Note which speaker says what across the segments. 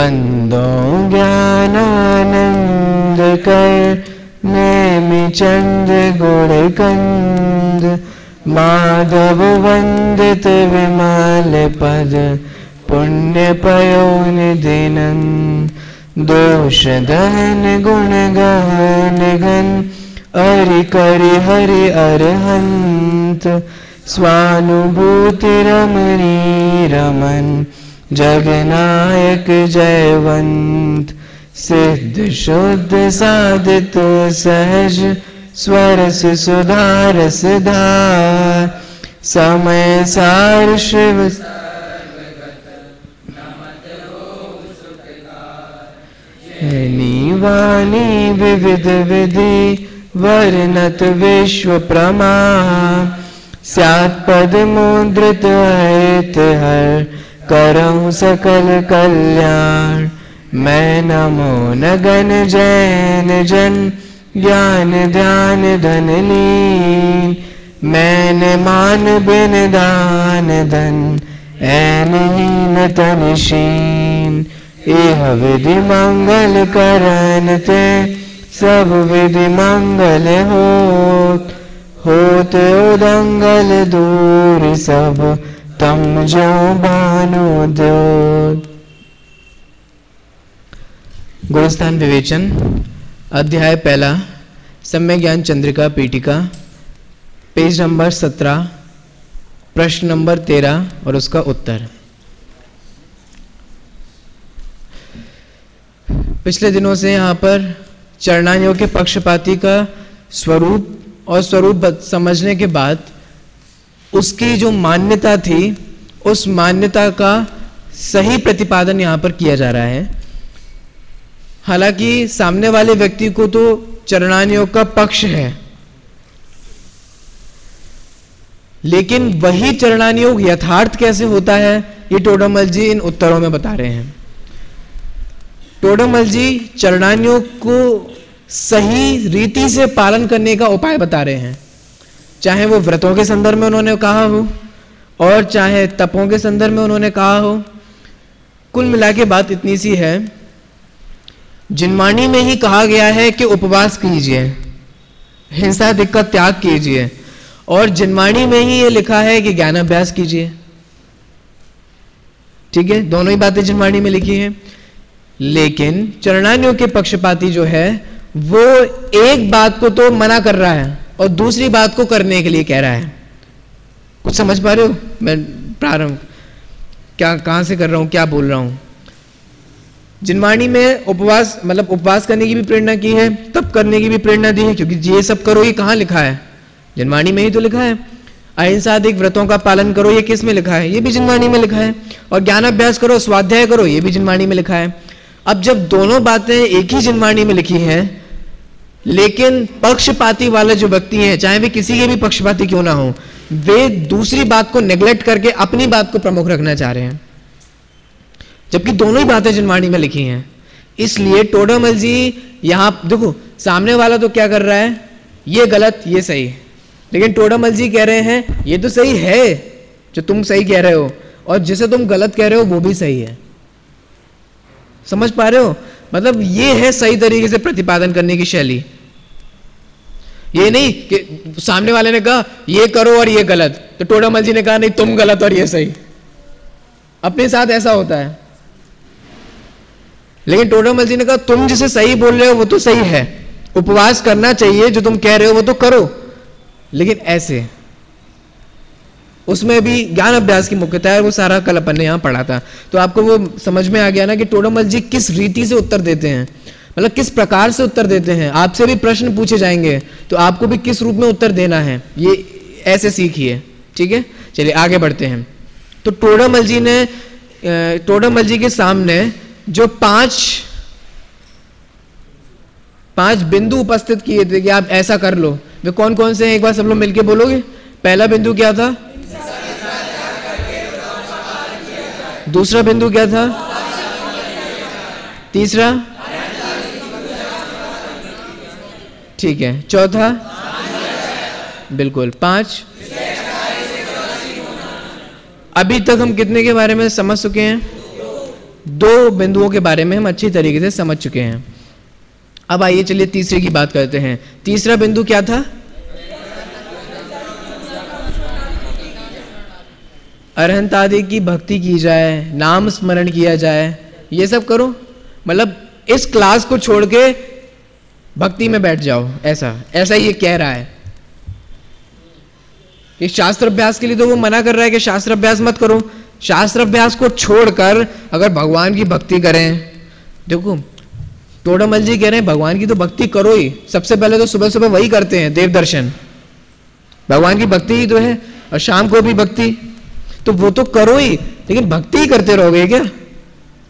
Speaker 1: बन्दो ज्ञानानन्द कर नेमि चन्द गुणकन्द माधव वन्दित विमालपद पुण्यपयो निनन् दोषधन घन हरि करि हरि अरहन्त स्वानुभूति रमणी रमन् जगनायक जयवंत, सिद्ध शुद्ध साधित सहज स्वरस सुधार धार समय सार शिव। वाणी विविध विधि, वर्णत विश्व प्रमा। स्यात् पद मुद्रित हर सकल कल्याण। मैं नमो नगन जैन जन ज्ञान ध्यान धन लीन। मैंने मान बिन दान धन ऐन हीन तनशीन एह विधि मंगल करन ते सब विधि मंगल होत। होत उदंगल दूर सब तम जो भानु दो। गुणस्थान विवेचन, अध्याय पहला सम्य ज्ञान चंद्रिका पीठिका, पेज नंबर सत्रह, प्रश्न नंबर तेरह और उसका उत्तर। पिछले दिनों से यहाँ पर चरणानियों के पक्षपाती का स्वरूप और स्वरूप समझने के बाद उसकी जो मान्यता थी, उस मान्यता का सही प्रतिपादन यहाँ पर किया जा रहा है। हालाँकि सामने वाले व्यक्ति को तो चरणानियों का पक्ष है। लेकिन वही चरणानियोग यथार्थ कैसे होता है, ये टोडोमल जी इन उत्तरों में बता रहे हैं। टोडोमल जी चरणानियोग को सही रीति से पालन करने का उपाय बता रहे हैं। चाहे वो व्रतों के संदर्भ में उन्होंने कहा हो, और चाहे तपों के संदर्भ में उन्होंने कहा हो, कुल मिला के बात इतनी सी है, जिनवाणी में ही कहा गया है कि उपवास कीजिए, हिंसा, दिक्कत, त्याग कीजिए, और जिनवाणी में ही ये लिखा है कि ज्ञान अभ्यास कीजिए। ठीक है? दोनों ही बातें जिनवाणी में लिखी है। लेकिन चरणानियों के पक्षपाती जो है, वो एक बात को तो मना कर रहा है। और दूसरी बात को करने के लिए कह रहा है। कुछ समझ पा रहे हो? मैं प्रारंभ क्या कहाँ से कर रहा हूँ? क्या बोल रहा हूँ? जिनवाणी में उपवास मतलब उपवास करने की भी प्रेरणा की है तब करने की भी प्रेरणा दी है, क्योंकि ये सब करो, ये कहाँ लिखा है? जिनवाणी में ही तो लिखा है। अहिंसा अधिक व्रतों का पालन करो, ये किसमें लिखा है? ये भी जिनवाणी में लिखा है। और ज्ञान अभ्यास करो, स्वाध्याय करो, ये भी जिनवाणी में लिखा है। अब जब दोनों बातें एक ही जिनवाणी में लिखी हैं लेकिन पक्षपाती वाले जो व्यक्ति हैं, चाहे वे किसी के भी पक्षपाती क्यों ना हो, वे दूसरी बात को नेग्लेक्ट करके अपनी बात को प्रमुख रखना चाह रहे हैं। जबकि दोनों ही बातें जिनवाणी में लिखी हैं। इसलिए टोडोमल जी, यहाँ, देखो, सामने वाला तो क्या कर रहा है? ये गलत, ये सही। लेकिन टोडोमल जी कह रहे हैं, ये तो सही है जो तुम सही कह रहे हो, और जिसे तुम गलत कह रहे हो, वो भी सही है। समझ पा रहे हो? मतलब ये है सही तरीके से प्रतिपादन करने की शैली। ये नहीं कि सामने वाले ने कहा, ये करो और ये गलत। तो टोडामल जी ने कहा, नहीं, तुम गलत और ये सही। अपने साथ ऐसा होता है। लेकिन टोडामल जी ने कहा, तुम जिसे सही बोल रहे हो, वो तो सही है। उपवास करना चाहिए, जो तुम कह रहे हो, वो तो करो। लेकिन ऐसे उसमें भी ज्ञान अभ्यास की मुख्यता है, वो सारा कल अपन ने यहाँ पढ़ा था। तो आपको वो समझ में आ गया ना कि टोडोमल जी किस रीति से उत्तर देते हैं। मतलब किस प्रकार से उत्तर देते हैं। आपसे भी प्रश्न पूछे जाएँगे तो आपको भी किस रूप में उत्तर देना है। ये ऐसे सीखिए, ठीक है? चलिए, आगे बढ़ते हैं। तो टोडामल जी ने टोडामल जी के सामने जो पाँच पाँच बिंदु उपस्थित किए थे कि आप ऐसा कर लो। वे कौन कौन से हैं? एक बार सब लोग मिलके बोलोगे। पहला बिंदु क्या था? दूसरा बिंदु क्या था? तीसरा? ठीक है। चौथा? बिल्कुल। पाँच? अभी तक हम कितने के बारे में समझ चुके हैं? दो बिंदुओं के बारे में हम अच्छी तरीके से समझ चुके हैं। अब आइए चलिए तीसरे की बात करते हैं। तीसरा बिंदु क्या था? अरहंत आदि की भक्ति की जाए नाम स्मरण किया जाए, ये सब करो। मतलब इस क्लास को छोड़ के भक्ति में बैठ जाओ, ऐसा ऐसा ये कह रहा है। कि शास्त्र अभ्यास के लिए तो वो मना कर रहा है कि शास्त्र अभ्यास मत करो। शास्त्र अभ्यास को छोड़कर अगर भगवान की भक्ति करें, देखो टोडामल जी कह रहे हैं, भगवान की तो भक्ति करो ही। सबसे पहले तो सुबह सुबह वही करते हैं देव दर्शन भगवान की भक्ति ही तो है, और शाम को भी भक्ति। तो वो तो करो ही, लेकिन भक्ति ही करते रहोगे क्या?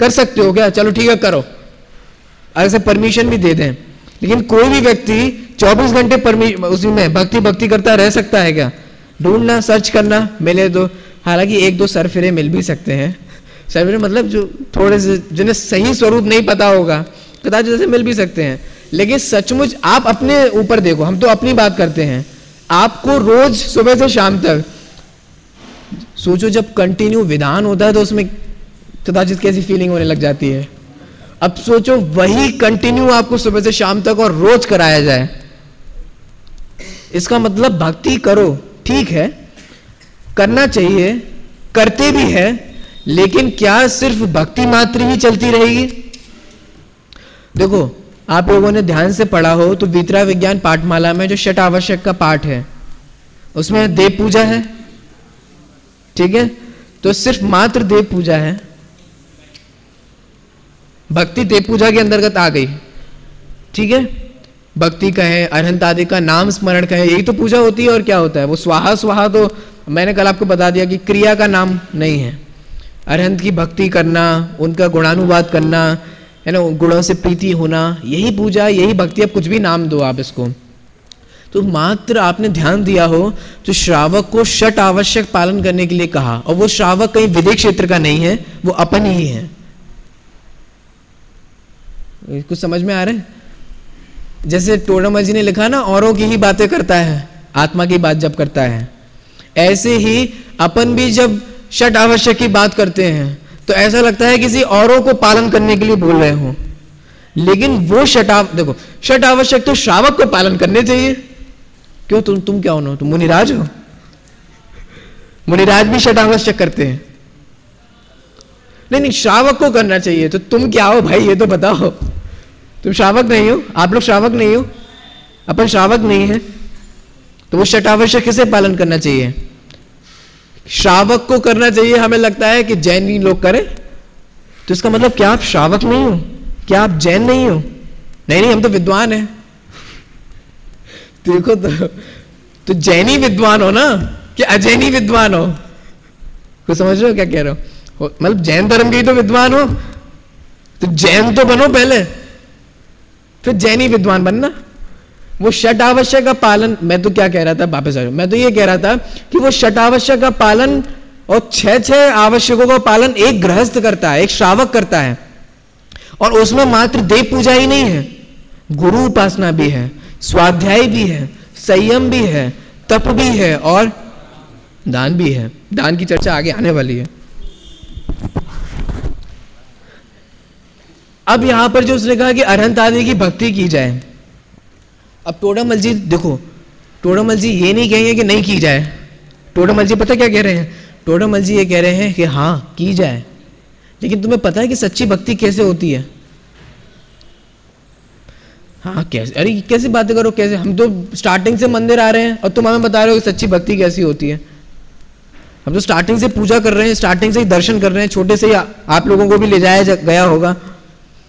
Speaker 1: कर सकते हो क्या? चलो ठीक है, करो। ऐसे परमिशन भी दे दें। लेकिन कोई भी व्यक्ति 24 घंटे उसी में भक्ति भक्ति करता रह सकता है क्या? ढूंढना सर्च करना, मिले तो। हालाँकि एक दो सरफिरे मिल भी सकते हैं। सरफिरे मतलब जो थोड़े से, जिन्हें सही स्वरूप नहीं पता होगा, कदाचित जैसे मिल भी सकते हैं। लेकिन सचमुच आप अपने ऊपर देखो, हम तो अपनी बात करते हैं। आपको रोज सुबह से शाम तक सोचो जब कंटिन्यू विधान होता है तो उसमें कदाचित कैसी फीलिंग होने लग जाती है। अब सोचो वही कंटिन्यू आपको सुबह से शाम तक और रोज कराया जाए। इसका मतलब भक्ति करो, ठीक है। करना चाहिए, करते भी है, लेकिन क्या सिर्फ़ भक्ति मात्र ही चलती रहेगी? देखो, आप लोगों ने ध्यान से पढ़ा हो तो वितरा विज्ञान पाठमाला में जो शट आवश्यक का पाठ है, उसमें देव पूजा है। ठीक है? तो सिर्फ़ मात्र देव पूजा है। भक्ति देव पूजा के अंतर्गत आ गई। ठीक है? भक्ति कहे, अरहंत आदि का नाम स्मरण कहे, यही तो पूजा होती है और क्या होता है? वो स्वाहा स्वाहा तो मैंने कल आपको बता दिया कि क्रिया का नाम नहीं है। अरहंत की भक्ति करना, उनका गुणानुवाद करना, है ना, गुणों से प्रीति होना, यही पूजा, यही भक्ति, अब कुछ भी नाम दो आप इसको। तो मात्र आपने ध्यान दिया हो तो श्रावक को शट आवश्यक पालन करने के लिए कहा। और वो श्रावक कहीं विधेय क्षेत्र का नहीं है, वो अपन ही है। कुछ समझ में आ रहा है? जैसे टोडामल जी ने लिखा ना, औरों की ही बातें करता है, आत्मा की बात जब करता है। ऐसे ही अपन भी जब शट आवश्यक की बात करते हैं तो ऐसा लगता है किसी औरों को पालन करने के लिए बोल रहे हो। लेकिन वो शटाव देखो, शट आवश्यक तो श्रावक को पालन करने चाहिए। क्यों तुम तुम क्या हो? तुम मुनिराज हो? मुनिराज भी आवश्यक करते हैं। नहीं नहीं श्रावक को करना चाहिए। तो तुम क्या हो भाई? ये तो बताओ। तुम श्रावक नहीं हो? आप लोग श्रावक नहीं हो? अपन श्रावक नहीं है। तो वो शटावश्यक किसे पालन करना चाहिए? श्रावक को करना चाहिए। हमें लगता है कि जैन लोग करें। तो इसका मतलब क्या आप श्रावक नहीं हो? क्या आप जैन नहीं हो? नहीं नहीं, हम तो विद्वान हैं। देखो तो तो जैनी विद्वान हो ना? कि अजैनी विद्वान हो? कुछ समझ रहे हो क्या कह रहे हो? मतलब जैन धर्म के ही तो विद्वान हो। तो जैन तो बनो पहले। फिर जैनी विद्वान बनना। वो शट आवश्यक का पालन, मैं तो क्या कह रहा था? वापस आ मैं तो ये कह रहा था कि वो शट आवश्यक का पालन और छह छह आवश्यकों का पालन एक गृहस्थ करता है, एक श्रावक करता है। और उसमें मात्र देव पूजा ही नहीं है, गुरु उपासना भी है। स्वाध्याय भी है, संयम भी है, तप भी है और दान भी है। दान की चर्चा आगे आने वाली है। अब यहाँ पर जो उसने कहा कि अरहंत आदि की भक्ति की जाए। अब टोडामल जी, देखो, टोडामल जी ये नहीं कहेंगे कि नहीं की जाए। टोडामल जी पता क्या कह रहे हैं? टोडामल जी ये कह रहे हैं कि हाँ की जाए। लेकिन तुम्हें पता है कि सच्ची भक्ति कैसे होती है? हाँ कैसे? अरे कैसी बातें करो, कैसे? हम तो स्टार्टिंग से मंदिर आ रहे हैं, और तुम हमें बता रहे हो कि सच्ची भक्ति कैसी होती है। हम तो स्टार्टिंग से पूजा कर रहे हैं स्टार्टिंग से ही दर्शन कर रहे हैं, छोटे से ही आप लोगों को भी ले जाया गया होगा।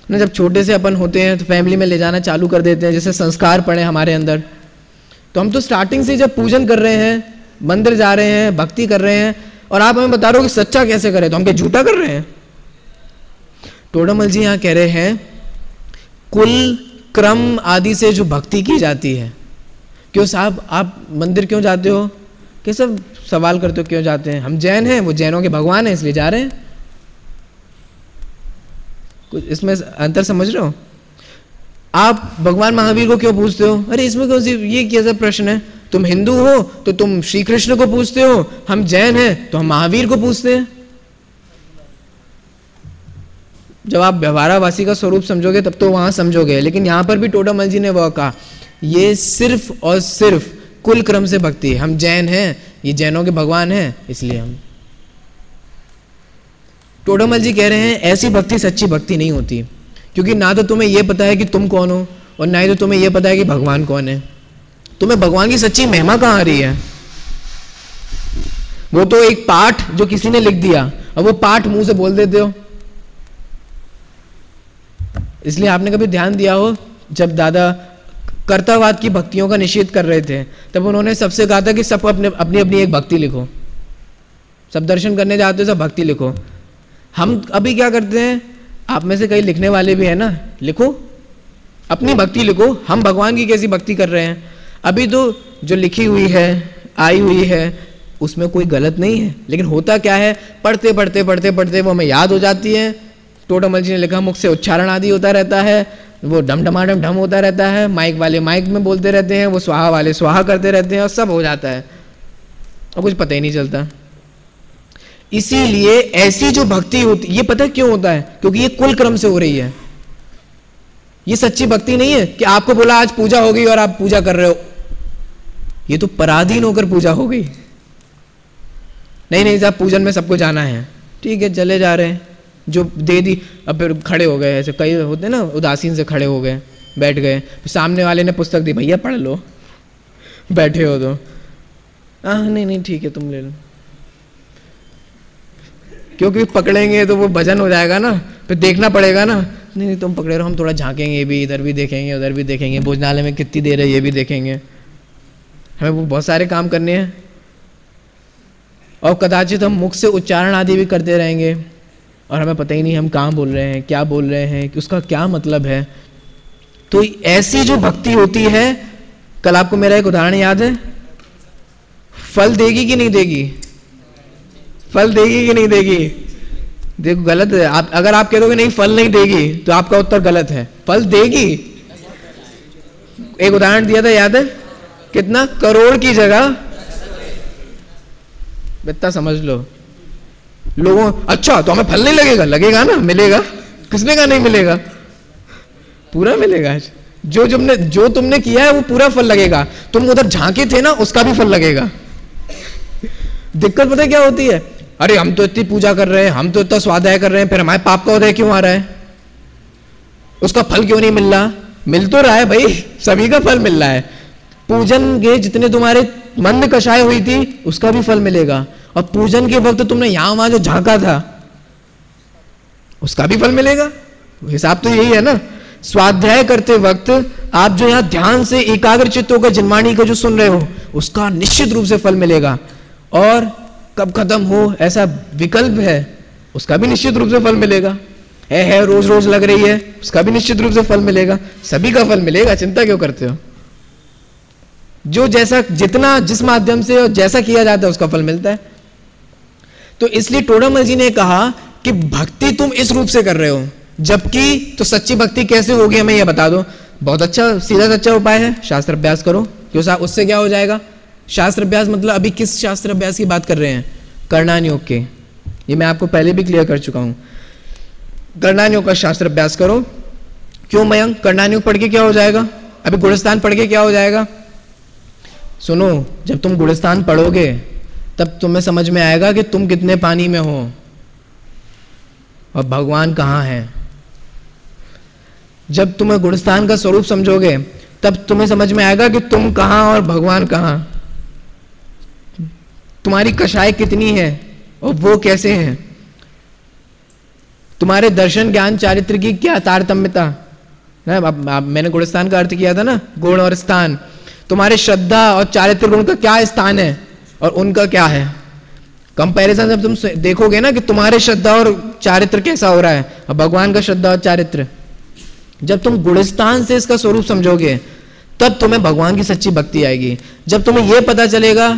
Speaker 1: ना, जब छोटे से अपन होते हैं तो फैमिली में ले जाना चालू कर देते हैं, जैसे संस्कार पड़े हमारे अंदर। तो हम तो स्टार्टिंग से जब पूजन कर रहे हैं, मंदिर जा रहे हैं, भक्ति कर रहे हैं, और आप हमें बता रहे हो कि सच्चा कैसे करें तो हम क्या झूठा कर रहे हैं? टोडामल जी यहाँ कह रहे हैं, कुल क्रम आदि से जो भक्ति की जाती है, क्यों साहब, आप मंदिर क्यों जाते हो? कि सब सवाल करते हो, क्यों जाते हैं? हम जैन हैं, वो जैनों के भगवान हैं, इसलिए जा रहे हैं। कुछ इसमें अंतर समझ रहे हो? आप भगवान महावीर को क्यों पूछते हो? अरे, इसमें कौन सी, ये कैसा प्रश्न है? तुम हिंदू हो तो तुम श्री कृष्ण को पूछते हो। हम जैन हैं तो हम महावीर को पूछते हैं। जब आप व्यवहारावासी का स्वरूप समझोगे, तब तो वहाँ समझोगे। लेकिन यहाँ पर भी टोडामल जी ने वह कहा, ये सिर्फ़ और सिर्फ़ कुल क्रम से भक्ति हम जैन हैं, ये जैनों के भगवान हैं, इसलिए हम टोडामल जी कह रहे हैं, ऐसी भक्ति सच्ची भक्ति नहीं होती। क्योंकि ना तो तुम्हें यह पता है कि तुम कौन हो, और ना ही तो तुम्हें यह पता है कि भगवान कौन है। तुम्हें भगवान की सच्ची महिमा कहाँ आ रही है? वो तो एक पाठ जो किसी ने लिख दिया और वो पाठ मुँह से बोल देते हो। इसलिए आपने कभी ध्यान दिया हो, जब दादा कर्तावाद की भक्तियों का निषेध कर रहे थे, तब उन्होंने सबसे कहा था कि सब अपने, अपनी अपनी एक भक्ति लिखो। सब दर्शन करने जाते हो, सब भक्ति लिखो। हम अभी क्या करते हैं, आप में से कई लिखने वाले भी है ना, लिखो। अपनी भक्ति लिखो, हम भगवान की कैसी भक्ति कर रहे हैं। अभी तो जो लिखी हुई है, आई हुई है, उसमें कोई गलत नहीं है। लेकिन होता क्या है, पढ़ते पढ़ते पढ़ते पढ़ते वो हमें याद हो जाती है टोटमल जी ने लिखा, मुख से उच्चारण आदि होता रहता है, वो डम डमाडम ढम होता रहता है, माइक वाले माइक में बोलते रहते हैं, वो स्वाहा वाले स्वाहा करते रहते हैं और सब हो जाता है, और कुछ पता ही नहीं चलता। इसीलिए ऐसी जो भक्ति होती, ये पता क्यों होता है? क्योंकि ये कुल क्रम से हो रही है। ये सच्ची भक्ति नहीं है कि आपको बोला, आज पूजा हो गई और आप पूजा कर रहे हो। ये तो पराधीन होकर पूजा हो गई। नहीं नहीं, साहब, पूजन में सबको जाना है। ठीक है, चले जा रहे हैं। जो दे दी, अब फिर खड़े हो गए, ऐसे कई होते ना, उदासीन से खड़े हो गए, बैठ गए सामने वाले ने पुस्तक दी, भैया, पढ़ लो। बैठे हो तो। हाँ नहीं नहीं, ठीक है, तुम ले लो। क्योंकि पकड़ेंगे तो वो भजन हो जाएगा ना, फिर देखना पड़ेगा ना। नहीं नहीं, तुम पकड़े रहो, हम थोड़ा झांकेंगे भी, इधर भी देखेंगे, उधर भी देखेंगे, भोजनालय में कितनी देर है, ये भी देखेंगे। हमें वो बहुत सारे काम करने हैं। और कदाचित हम मुख से उच्चारण आदि भी करते रहेंगे। और हमें पता ही नहीं हम कहाँ बोल रहे हैं, क्या बोल रहे हैं, कि उसका क्या मतलब है। तो ऐसी जो भक्ति होती है, कल आपको मेरा एक उदाहरण याद है? फल देगी कि नहीं देगी? फल देगी कि नहीं देगी? देखो, गलत है। आप, अगर आप कह दोगे नहीं, फल नहीं देगी तो आपका उत्तर गलत है। फल देगी। एक उदाहरण दिया था, याद है? कितना? करोड़ की जगह। इतना समझ लो। लोगों अच्छा तो हमें फल नहीं लगेगा? लगेगा ना? मिलेगा? किसने कहा नहीं मिलेगा? पूरा मिलेगा आज। जो तुमने जो तुमने किया है, वो पूरा फल लगेगा। तुम उधर झांके थे ना, उसका भी फल लगेगा। दिक्कत पता क्या होती है? अरे, हम तो इतनी पूजा कर रहे हैं, हम तो इतना स्वाध्याय कर रहे हैं, फिर हमारे पाप का उदय क्यों आ रहा है? उसका फल क्यों नहीं मिल रहा? मिल तो रहा है भाई, सभी का फल मिल रहा है। पूजन के जितने तुम्हारे मंद कषाय हुई थी, उसका भी फल मिलेगा। और पूजन के वक्त तुमने यहाँ वहाँ जो झांका था उसका भी फल मिलेगा। हिसाब तो यही है ना। स्वाध्याय करते वक्त आप जो यहाँ ध्यान से एकाग्र चित्त होकर जनवाणी को जो सुन रहे हो उसका निश्चित रूप से फल मिलेगा। और कब खत्म हो ऐसा विकल्प है उसका भी निश्चित रूप से फल मिलेगा। है, है रोज रोज लग रही है उसका भी निश्चित रूप से फल मिलेगा। सभी का फल मिलेगा चिंता क्यों करते हो? जो जैसा जितना जिस माध्यम से और जैसा किया जाता है उसका फल मिलता है। तो इसलिए टोडामल जी ने कहा कि भक्ति तुम इस रूप से कर रहे हो, जबकि तो सच्ची भक्ति कैसे होगी हमें यह बता दो। बहुत अच्छा सीधा सच्चा उपाय है शास्त्र अभ्यास करो, क्यों साहब उससे क्या हो जाएगा? शास्त्र अभ्यास मतलब अभी किस शास्त्र अभ्यास की बात कर रहे हैं? कर्णान योग के। ये मैं आपको पहले भी क्लियर कर चुका हूँ। कर्णान योग का शास्त्र अभ्यास करो। क्यों मयंक? कर्णान योग पढ़ के क्या हो जाएगा? अभी गुड़स्तान पढ़ के क्या हो जाएगा? सुनो, जब तुम गुड़स्तान पढ़ोगे तब तुम्हें समझ में आएगा कि तुम कितने पानी में हो। और भगवान कहाँ है? जब तुम्हें गुणस्थान का स्वरूप समझोगे, तब तुम्हें समझ में आएगा कि तुम कहाँ और भगवान कहाँ। तुम्हारी कषाय कितनी है और वो कैसे हैं? तुम्हारे दर्शन ज्ञान चारित्र की क्या तारतम्यता? मैंने गुणस्थान का अर्थ किया था ना, गुण और स्थान। तुम्हारे श्रद्धा और चारित्र गुण का क्या स्थान है? और उनका क्या है? कंपैरिजन जब तुम देखोगे ना कि तुम्हारे श्रद्धा और चारित्र कैसा हो रहा है, और भगवान का श्रद्धा और चारित्र। जब तुम गुणस्थान से इसका स्वरूप समझोगे, तब तुम्हें भगवान की सच्ची भक्ति आएगी। जब तुम्हें यह पता चलेगा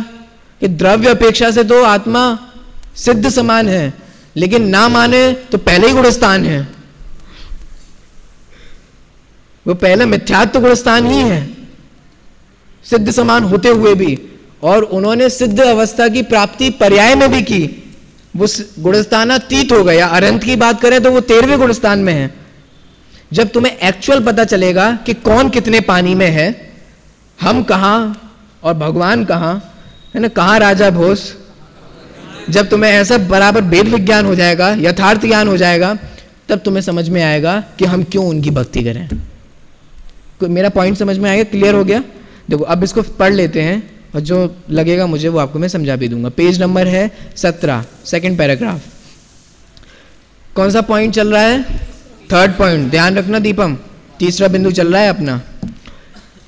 Speaker 1: कि द्रव्य अपेक्षा से तो आत्मा सिद्ध समान है, लेकिन ना माने तो पहले ही गुणस्थान है। वो पहले मिथ्यात्व गुणस्थान ही है। सिद्ध समान होते हुए भी। और उन्होंने सिद्ध अवस्था की प्राप्ति पर्याय में भी की। वो गुणस्थानातीत हो गया। अरंत की बात करें तो वो तेरहवें गुणस्थान में है। जब तुम्हें एक्चुअल पता चलेगा कि कौन कितने पानी में है, हम कहा और भगवान कहा, है ना, कहा राजा भोस, जब तुम्हें ऐसा बराबर वेद विज्ञान हो जाएगा, यथार्थ ज्ञान हो जाएगा, तब तुम्हें समझ में आएगा कि हम क्यों उनकी भक्ति करें। मेरा पॉइंट समझ में आएगा क्लियर हो गया? देखो, अब इसको पढ़ लेते हैं। और जो लगेगा मुझे वो आपको मैं समझा भी दूँगा। पेज नंबर है सत्रह सेकेंड पैराग्राफ कौन सा पॉइंट चल रहा है? थर्ड पॉइंट ध्यान रखना दीपम। तीसरा बिंदु चल रहा है अपना।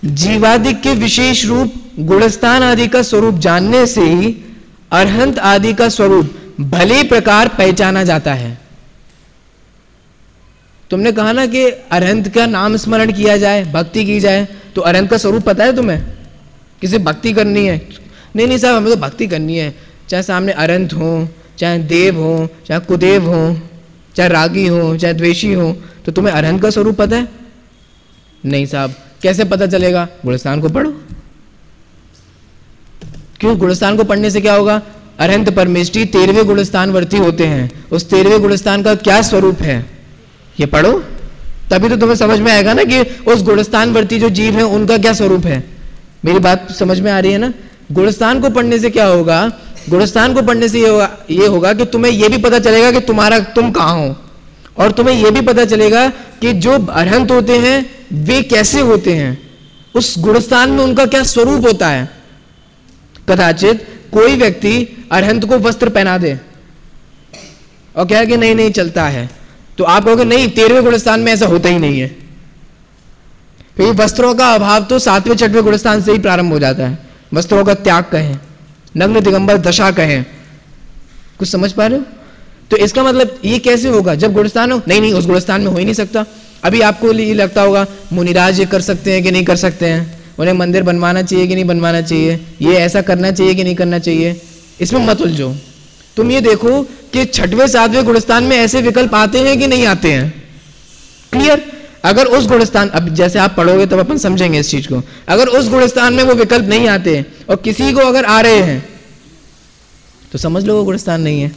Speaker 1: जीवादिक के विशेष रूप, गुणस्थान आदि का स्वरूप जानने से ही अरहंत आदि का स्वरूप भले प्रकार पहचाना जाता है। तुमने कहा ना कि अरहंत का नाम स्मरण किया जाए, भक्ति की जाए तो अरहंत का स्वरूप पता है तुम्हें? किसी भक्ति करनी है? नहीं नहीं साहब, हमें तो भक्ति करनी है। चाहे सामने अरंत हो, चाहे देव हो, चाहे कुदेव हो, चाहे रागी हो, चाहे द्वेषी हो तो तुम्हें अरहंत का स्वरूप पता है? नहीं साहब, कैसे पता चलेगा? गुणस्थान को पढ़ो। क्यों? गुणस्थान को पढ़ने से क्या होगा? अरहंत परमेष्टि तेरहवें गुणस्थान वर्ती होते हैं। उस तेरहवें गुणस्थान का क्या स्वरूप है? ये पढ़ो। तभी तो तुम्हें समझ में आएगा ना कि उस गुणस्थान वर्ती जो जीव है, उनका क्या स्वरूप है? मेरी बात समझ में आ रही है ना? गुणस्थान को पढ़ने से क्या होगा? गुणस्थान को पढ़ने से ये होगा ये होगा कि तुम्हें ये भी पता चलेगा कि तुम्हारा, तुम कहाँ हो। और तुम्हें यह भी पता चलेगा कि जो अरहंत होते हैं, वे कैसे होते हैं। उस गुणस्थान में उनका क्या स्वरूप होता है? कदाचित कोई व्यक्ति अरहंत को वस्त्र पहना दे और कहे कि नहीं नहीं, चलता है। तो आप कहोगे, नहीं, तेरहवें गुणस्थान में ऐसा होता ही नहीं है। क्योंकि वस्त्रों का अभाव तो सातवें, छठवें गुणस्थान से ही प्रारंभ हो जाता है। वस्त्रों का त्याग कहें, नग्न दिगंबर दशा कहें। कुछ समझ पा रहे हो? तो इसका मतलब ये कैसे होगा? जब गुणस्थान हो? नहीं नहीं, उस गुणस्थान में हो ही नहीं सकता। अभी आपको ये लगता होगा, मुनिराज ये कर सकते हैं कि नहीं कर सकते हैं? उन्हें मंदिर बनवाना चाहिए कि नहीं बनवाना चाहिए? ये ऐसा करना चाहिए कि नहीं करना चाहिए? इसमें मत उलझो। तुम ये देखो कि छठवें, सातवें गुणस्थान में ऐसे विकल्प आते हैं कि नहीं आते हैं? क्लियर अगर उस गुणस्थान, अब जैसे आप पढ़ोगे तब अपन समझेंगे इस चीज़ को। अगर उस गुणस्थान में वो विकल्प नहीं आते और किसी को अगर आ रहे हैं तो समझ लो वो गुणस्थान नहीं है।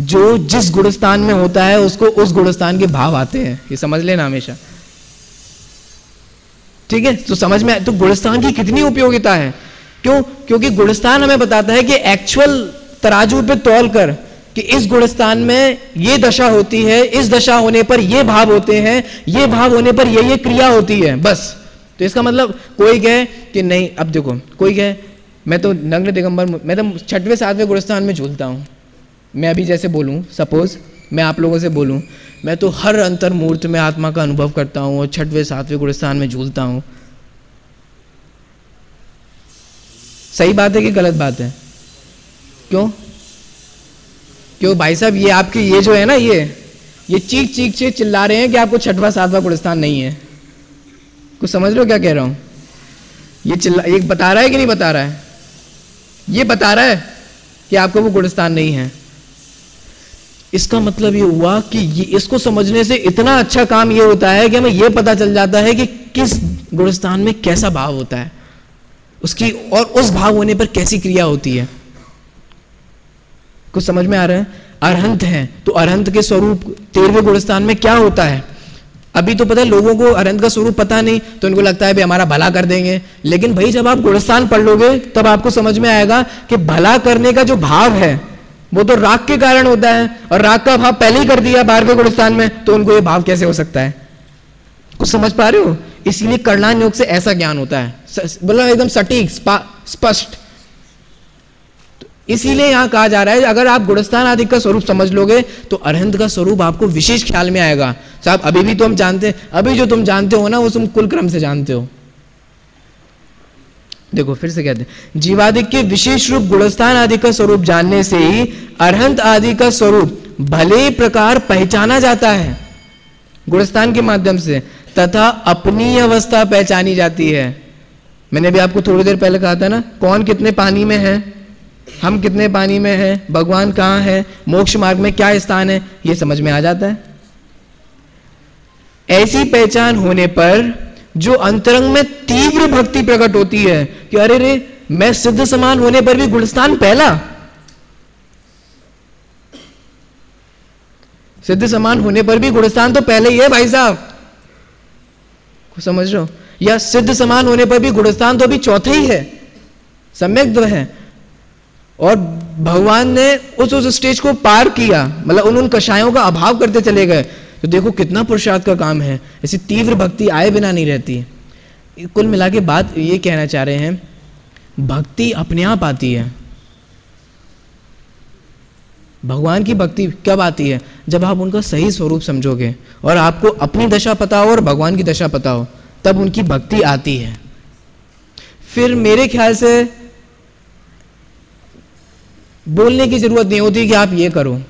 Speaker 1: जो जिस गुणस्थान में होता है, उसको उस गुणस्थान के भाव आते हैं। ये समझ लेना हमेशा। ठीक है? तो समझ में तो गुणस्थान की कितनी उपयोगिता है? क्यों? क्योंकि गुणस्थान हमें बताता है कि एक्चुअल तराजू पे तोल कर कि इस गुणस्थान में ये दशा होती है, इस दशा होने पर ये भाव होते हैं, ये भाव होने पर ये ये क्रिया होती है, बस। तो इसका मतलब कोई कहे कि नहीं, अब देखो, कोई कहे, मैं तो नग्न दिगंबर, मैं तो छठवें, सातवें गुणस्थान में झूलता हूँ। मैं अभी जैसे बोलूँ सपोज़ मैं आप लोगों से बोलूँ, मैं तो हर अंतर मुहूर्त में आत्मा का अनुभव करता हूँ और छठवें, सातवें गुणस्थान में झूलता हूँ। सही बात है कि गलत बात है? क्यों? क्यों भाई साहब, ये आपके, ये जो है ना, ये ये चीख चीख चीख चिल्ला रहे हैं कि आपको छठवा, सातवा गुड़स्तान नहीं है। कुछ समझ लो क्या कह रहा हूँ? ये चिल्ला ये बता रहा है कि नहीं बता रहा है? ये बता रहा है कि आपको वो गुड़स्तान नहीं है। इसका मतलब ये हुआ कि ये, इसको समझने से इतना अच्छा काम ये होता है कि हमें ये पता चल जाता है कि किस गुड़स्तान में कैसा भाव होता है। उसकी, और उस भाव होने पर कैसी क्रिया होती है। कुछ समझ में आ रहा है? अरहंत है। तो अरहंत के स्वरूप, तेरहवें गुणस्थान में क्या होता है? अभी तो पता है, लोगों को अरहंत का स्वरूप पता नहीं तो उनको लगता है हमारा भला कर देंगे। लेकिन भाई, जब आप गुणस्थान पढ़ लोगे, तब आपको समझ में आएगा कि भला करने का जो भाव है, वो तो राग के कारण होता है, और राग का भाव पहले ही कर दिया बारहवें गुणस्थान में तो उनको ये भाव कैसे हो सकता है? कुछ समझ पा रहे हो? इसीलिए करणान योग से ऐसा ज्ञान होता है। बोला एकदम सटीक स्पष्ट। इसीलिए यहाँ कहा जा रहा है, अगर आप गुणस्थान आदि का स्वरूप समझ लोगे तो अरहंत का स्वरूप आपको विशेष ख्याल में आएगा। साहब, अभी भी तो हम जानते, अभी जो तुम जानते हो ना, वो तुम कुल क्रम से जानते हो। देखो, फिर से कहते हैं जीवादिक के विशेष रूप गुणस्थान आदि का स्वरूप जानने से ही अरहंत आदि का स्वरूप भले प्रकार पहचाना जाता है गुणस्थान के माध्यम से, तथा अपनी अवस्था पहचानी जाती है। मैंने भी आपको थोड़ी देर पहले कहा था ना, कौन कितने पानी में है? हम कितने पानी में हैं? भगवान कहाँ है? मोक्ष मार्ग में क्या स्थान है? ये समझ में आ जाता है। ऐसी पहचान होने पर जो अंतरंग में तीव्र भक्ति प्रकट होती है कि अरे रे, मैं सिद्ध समान होने पर भी गुणस्थान पहला। सिद्ध समान होने पर भी गुणस्थान तो पहले ही है भाई साहब। समझ रहे हो? या सिद्ध समान होने पर भी गुणस्थान तो अभी चौथे ही है। सम्यक दो है। और भगवान ने उस उस स्टेज को पार किया। मतलब उन उन कषायों का अभाव करते चले गए। तो देखो कितना पुरुषार्थ का काम है। ऐसी तीव्र भक्ति आए बिना नहीं रहती। कुल मिला के बात ये कहना चाह रहे हैं, भक्ति अपने आप आती है। भगवान की भक्ति कब आती है? जब आप उनका सही स्वरूप समझोगे और आपको अपनी दशा पता हो और भगवान की दशा पता हो, तब उनकी भक्ति आती है। फिर मेरे ख्याल से बोलने की ज़रूरत नहीं होती कि आप ये करो।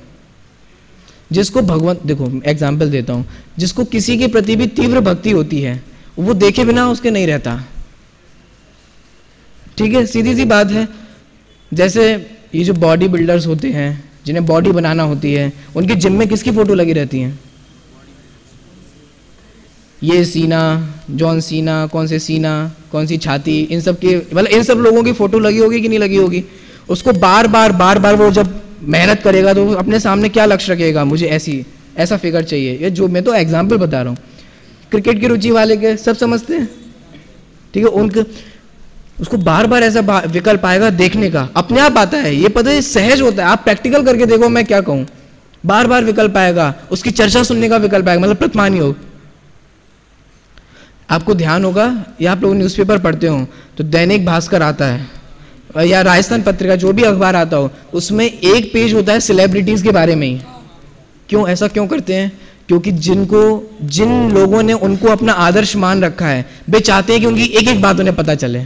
Speaker 1: जिसको भगवान देखो एग्ज़ाम्पल देता हूँ। जिसको किसी के प्रति भी तीव्र भक्ति होती है, वो देखे बिना उसके नहीं रहता। ठीक है? सीधी सी बात है। जैसे ये जो बॉडी बिल्डर्स होते हैं, जिन्हें बॉडी बनाना होती है, उनके जिम में किसकी फ़ोटो लगी रहती है? ये सीना, जॉन सीना, कौन से सीना, कौन सी छाती, इन सब की मतलब इन सब लोगों की फ़ोटो लगी होगी कि नहीं लगी होगी? उसको बार बार बार बार वो जब मेहनत करेगा तो अपने सामने क्या लक्ष्य रखेगा? मुझे ऐसी, ऐसा फिगर चाहिए। ये जो मैं तो एग्ज़ाम्पल बता रहा हूँ। क्रिकेट की रुचि वाले के सब समझते हैं? ठीक है, उनके, उसको बार बार ऐसा विकल्प आएगा देखने का। अपने आप आता है। ये पता है सहज होता है। आप प्रैक्टिकल करके देखो, मैं क्या कहूँ? बार बार विकल्प आएगा। उसकी चर्चा सुनने का विकल्प आएगा। मतलब प्रतिमान योग आपको ध्यान होगा, या आप लोग न्यूज़पेपर पढ़ते हो तो दैनिक भास्कर आता है। या राजस्थान पत्रिका, जो भी अखबार आता हो, उसमें एक पेज होता है सेलिब्रिटीज़ के बारे में ही। क्यों? ऐसा क्यों करते हैं? क्योंकि जिनको, जिन लोगों ने उनको अपना आदर्श मान रखा है, वे चाहते हैं कि उनकी एक एक बात उन्हें पता चले,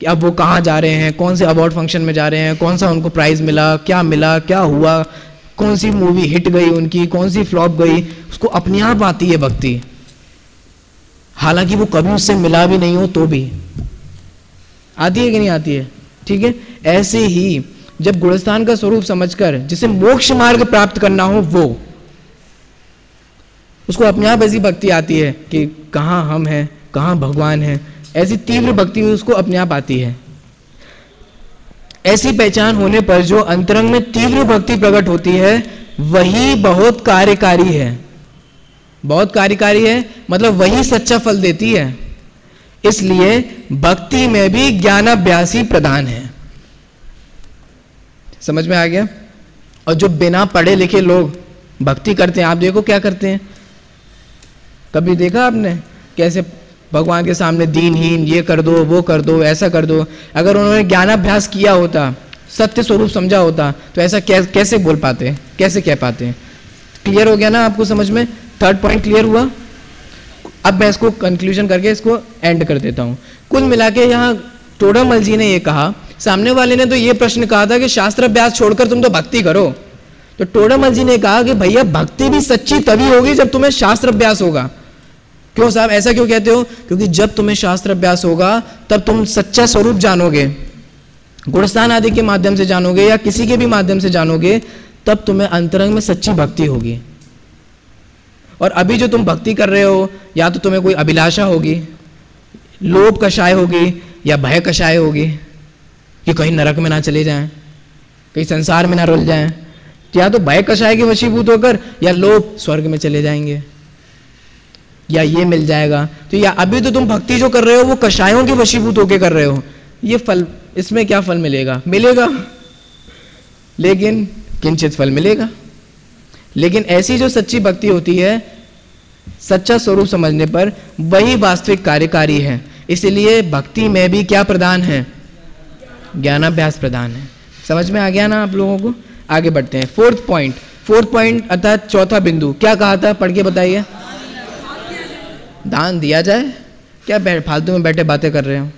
Speaker 1: कि अब वो कहाँ जा रहे हैं, कौन से अवार्ड फ़ंक्शन में जा रहे हैं, कौन सा उनको प्राइज़ मिला, क्या मिला, क्या हुआ, कौन सी मूवी हिट गई उनकी, कौन सी फ्लॉप गई, उसको अपने आप आती है भक्ति। हालाँकि वो कभी उससे मिला भी नहीं हो तो भी। आती है कि नहीं आती है? ठीक है? ऐसे ही जब गुणस्थान का स्वरूप समझकर, जिसे मोक्ष मार्ग प्राप्त करना हो, वो। उसको अपने आप ऐसी भक्ति आती है कि कहाँ हम हैं, कहाँ भगवान है, ऐसी तीव्र भक्ति उसको अपने आप आती है। ऐसी पहचान होने पर जो अंतरंग में तीव्र भक्ति प्रकट होती है, वही बहुत कार्यकारी है। बहुत कार्यकारी है मतलब वही सच्चा फल देती है। इसलिए भक्ति में भी ज्ञानाभ्यासी प्रधान है। समझ में आ गया? और जो बिना पढ़े लिखे लोग भक्ति करते हैं, आप देखो क्या करते हैं। कभी देखा आपने? कैसे भगवान के सामने दीनहीन, ये कर दो, वो कर दो, ऐसा कर दो। अगर उन्होंने ज्ञानाभ्यास किया होता, सत्य स्वरूप समझा होता तो ऐसा कैसे बोल पाते? कैसे कह पाते? क्लियर हो गया ना आपको समझ में? थर्ड पॉइंट क्लियर हुआ? अब मैं इसको कंक्लूजन करके इसको एंड कर देता हूँ। कुल मिला के यहाँ टोडामल जी ने ये कहा, सामने वाले ने तो ये प्रश्न कहा था कि शास्त्र अभ्यास छोड़कर तुम तो भक्ति करो। तो टोडामल जी ने कहा कि भैया, भक्ति भी सच्ची तभी होगी जब तुम्हें शास्त्र अभ्यास होगा। क्यों साहब, ऐसा क्यों कहते हो? क्योंकि जब तुम्हें शास्त्र अभ्यास होगा, तब तुम सच्चा स्वरूप जानोगे। गुणस्थान आदि के माध्यम से जानोगे या किसी के भी माध्यम से जानोगे, तब तुम्हें अंतरंग में सच्ची भक्ति होगी। और अभी जो तुम भक्ति कर रहे हो, या तो तुम्हें कोई अभिलाषा होगी, लोभ कषाय होगी, या भय कषाय होगी, कि कहीं नरक में ना चले जाएँ, कहीं संसार में ना रुल जाएँ, या तो भय कषाय के वशीभूत होकर, या लोभ स्वर्ग में चले जाएँगे, या ये मिल जाएगा। तो या अभी तो तुम भक्ति जो कर रहे हो, वो कषायों के वशीभूत होकर कर रहे हो। ये फल, इसमें क्या फल मिलेगा? मिलेगा। लेकिन किंचित फल मिलेगा। लेकिन ऐसी जो सच्ची भक्ति होती है, सच्चा स्वरूप समझने पर वही वास्तविक कार्यकारी है। इसलिए भक्ति में भी क्या प्रदान है? ज्ञानाभ्यास प्रदान है। समझ में आ गया ना आप लोगों को? आगे बढ़ते हैं। Fourth point. फोर्थ पॉइंट अर्थात चौथा बिंदु। क्या कहा था? पढ़ के बताइए। दान दिया जाए? क्या फालतू में बैठे बातें कर रहे हो?